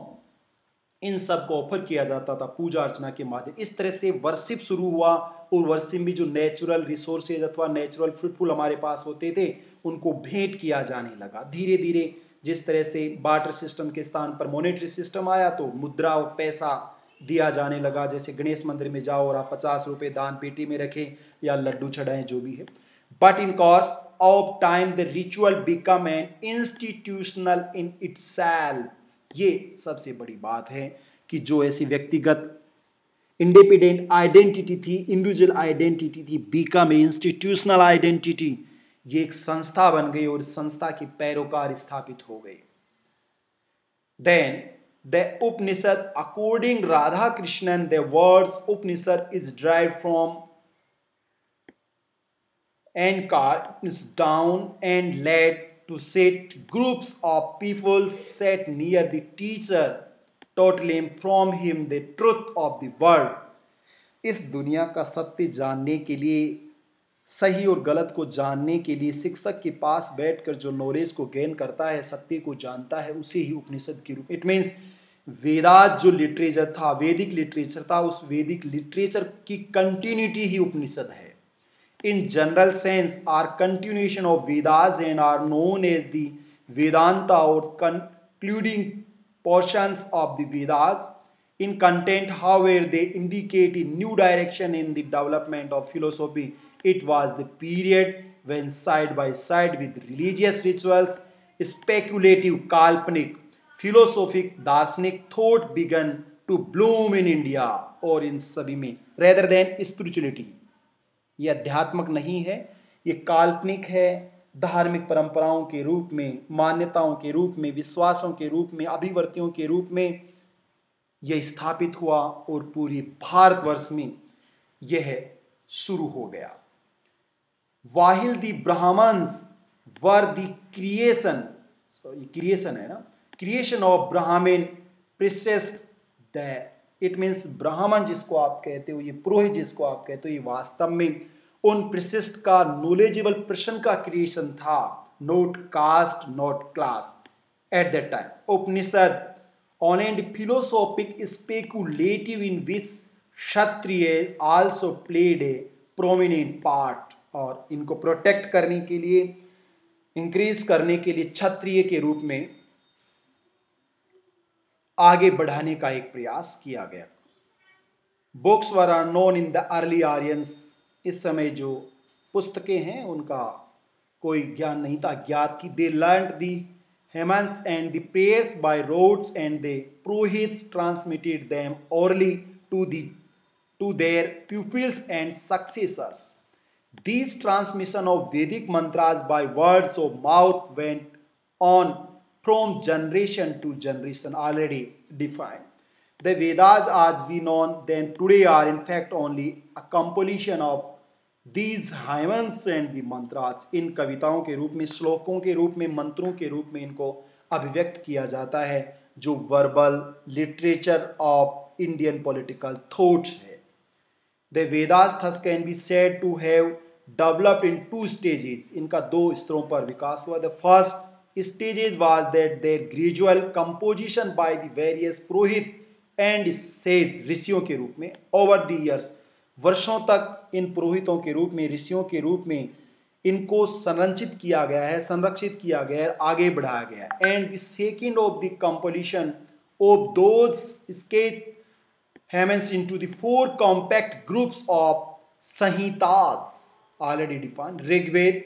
इन सबको ऑफ़र किया जाता था पूजा अर्चना के माध्यम। इस तरह से वर्शिप शुरू हुआ और वर्शिप में जो नेचुरल रिसोर्सेज अथवा नेचुरल फ्रूटफुल हमारे पास होते थे, उनको भेंट किया जाने लगा। धीरे धीरे जिस तरह से बाटर सिस्टम के स्थान पर मोनेटरी सिस्टम आया तो मुद्रा और पैसा दिया जाने लगा। जैसे गणेश मंदिर में जाओ और आप पचास रुपए दान पेटी में रखें या लड्डू चढ़ाएँ, जो भी है। But in course of time the ritual become an institutional in its ये सबसे बड़ी बात है कि जो ऐसी व्यक्तिगत इंडिपेंडेंट आइडेंटिटी थी इंडिविजुअल आइडेंटिटी थी बिकम ए इंस्टीट्यूशनल आइडेंटिटी ये एक संस्था बन गई और संस्था की पैरोकार स्थापित हो गई। Then the Upanishad according Radhakrishnan the words Upanishad is drive from and car is down and let to set groups of people set near the teacher totally from him the truth of the world इस दुनिया का सत्य जानने के लिए सही और गलत को जानने के लिए शिक्षक के पास बैठकर जो नॉलेज को गेन करता है सत्य को जानता है उसे ही उपनिषद के रूप इट मीन्स वेदात जो लिटरेचर था वैदिक लिटरेचर था उस वैदिक लिटरेचर की कंटिन्यूटी ही उपनिषद है in general sense are continuation of Vedas and are known as the Vedanta और concluding portions of the Vedas. In content, however, they indicate a new direction in the development of philosophy. It was the period when side by side with religious rituals, speculative, kalpanik, philosophic, darsenic thought began to bloom in India और इन सभी में rather than spirituality ये अध्यात्मक नहीं है ये काल्पनिक है धार्मिक परंपराओं के रूप में मान्यताओं के रूप में विश्वासों के रूप में अभिवर्तियों के रूप में यह स्थापित हुआ और पूरी भारतवर्ष में यह शुरू हो गया while the Brahmans were the creation sorry creation है ना? क्रिएशन ऑफ़ ब्राह्मण priests the, it means Brahman जिसको आप कहते हो, ये पुरोहित जिसको आप कहते हो, ये वास्तव में उन प्रशिष्ट का नॉलेजेबल प्रश्न का क्रिएशन था not caste not class at that time Upanishad on and philosophic speculative in which Kshatriya also played a prominent part और इनको प्रोटेक्ट करने के लिए इंक्रीज करने के लिए क्षत्रिय के रूप में आगे बढ़ाने का एक प्रयास किया गया। Books were are known in the early Aryans इस समय जो पुस्तकें हैं, उनका कोई ज्ञान नहीं था। ज्ञात थी they learn the hymns and the prayers by rotes and they purohits transmitted them orally to the to their pupils and successors these transmission of Vedic mantras by words of mouth went on from generation to generation already defined the Vedas आज we known then today are in fact only a composition of these hymns and the mantras इन कविताओं के रूप में, श्लोकों के रूप में, मंत्रों के रूप में इनको अभिव्यक्त किया जाता है, जो verbal literature of Indian political thoughts है। The Vedas thus can be said to have developed in two stages इनका दो स्तरों पर विकास हुआ। The first stages was that there gradual composition by the various purohit and sages ऋषियों के रूप में ओवर द ईयर्स वर्षों तक इन पुरोहितों के रूप में, ऋषियों के रूप में इनको संरक्षित किया गया है, संरक्षित किया गया है आगे बढ़ाया गया है। And the second of the composition of those scattered hymns into the four compact groups of Samhitas already defined Rigveda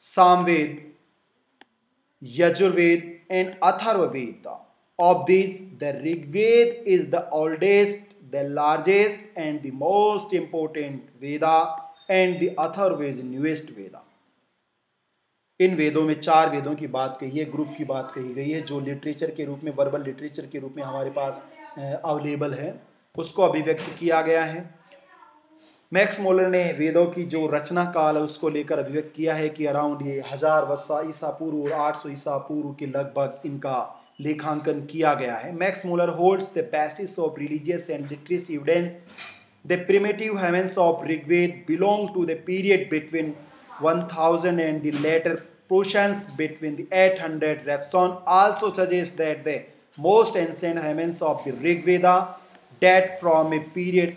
Samaveda Yajurveda and Atharvaveda of this the Rigveda is the oldest the largest, and the most important Veda, and the Atharva is newest Veda. इन वेदों में चार वेदों की बात कही है group की बात कही गई है, जो लिटरेचर के रूप में वर्बल लिटरेचर के रूप में हमारे पास अवेलेबल है, उसको अभिव्यक्त किया गया है। मैक्स मोलर ने वेदों की जो रचना काल है, उसको लेकर अभिव्यक्त किया है कि अराउंड ये हज़ार वर्षा ईसा पूर्व और आठ सौ ईसा पूर्व के लगभग इनका लेखांकन किया गया है। Max Muller holds the basis of religious and literary evidence. The primitive heavens of Rigveda belong to the period between 1000 and the later portions between the 800 Refson also suggest that the most ancient hymns of the Rig Veda date from a period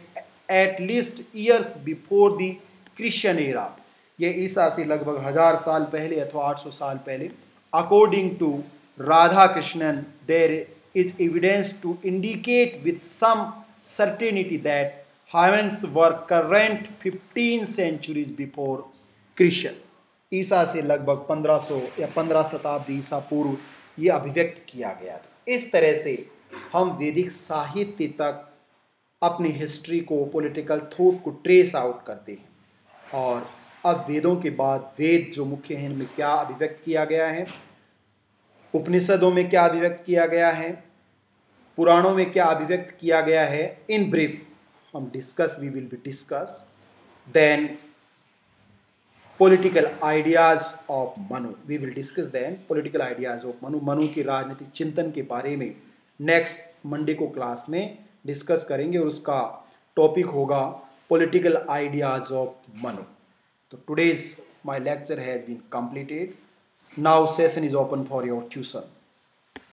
at least years before the Christian era ये ईसा से लगभग हज़ार साल पहले अथवा 800 साल पहले according to Radhakrishnan there is evidence to indicate with some certainty that heavens were current 15 centuries before Christian ईसा से लगभग 1500 या 15 शताब्दी ईसा पूर्व ये अभिव्यक्त किया गया था। इस तरह से हम वैदिक साहित्य तक अपनी हिस्ट्री को पॉलिटिकल थॉट को ट्रेस आउट करते हैं। और अब वेदों के बाद वेद जो मुख्य हैं, इनमें क्या अभिव्यक्त किया गया है? उपनिषदों में क्या अभिव्यक्त किया गया है? पुराणों में क्या अभिव्यक्त किया गया है? इन ब्रीफ हम discuss we will be discuss then political ideas of Manu we will discuss then political ideas of Manu Manu के राजनीतिक चिंतन के बारे में। नेक्स्ट मंडे को क्लास में डिस्कस करेंगे और उसका टॉपिक होगा पॉलिटिकल आइडियाज़ ऑफ़ मनु तो today's my lecture has been completed now session is open for your tuition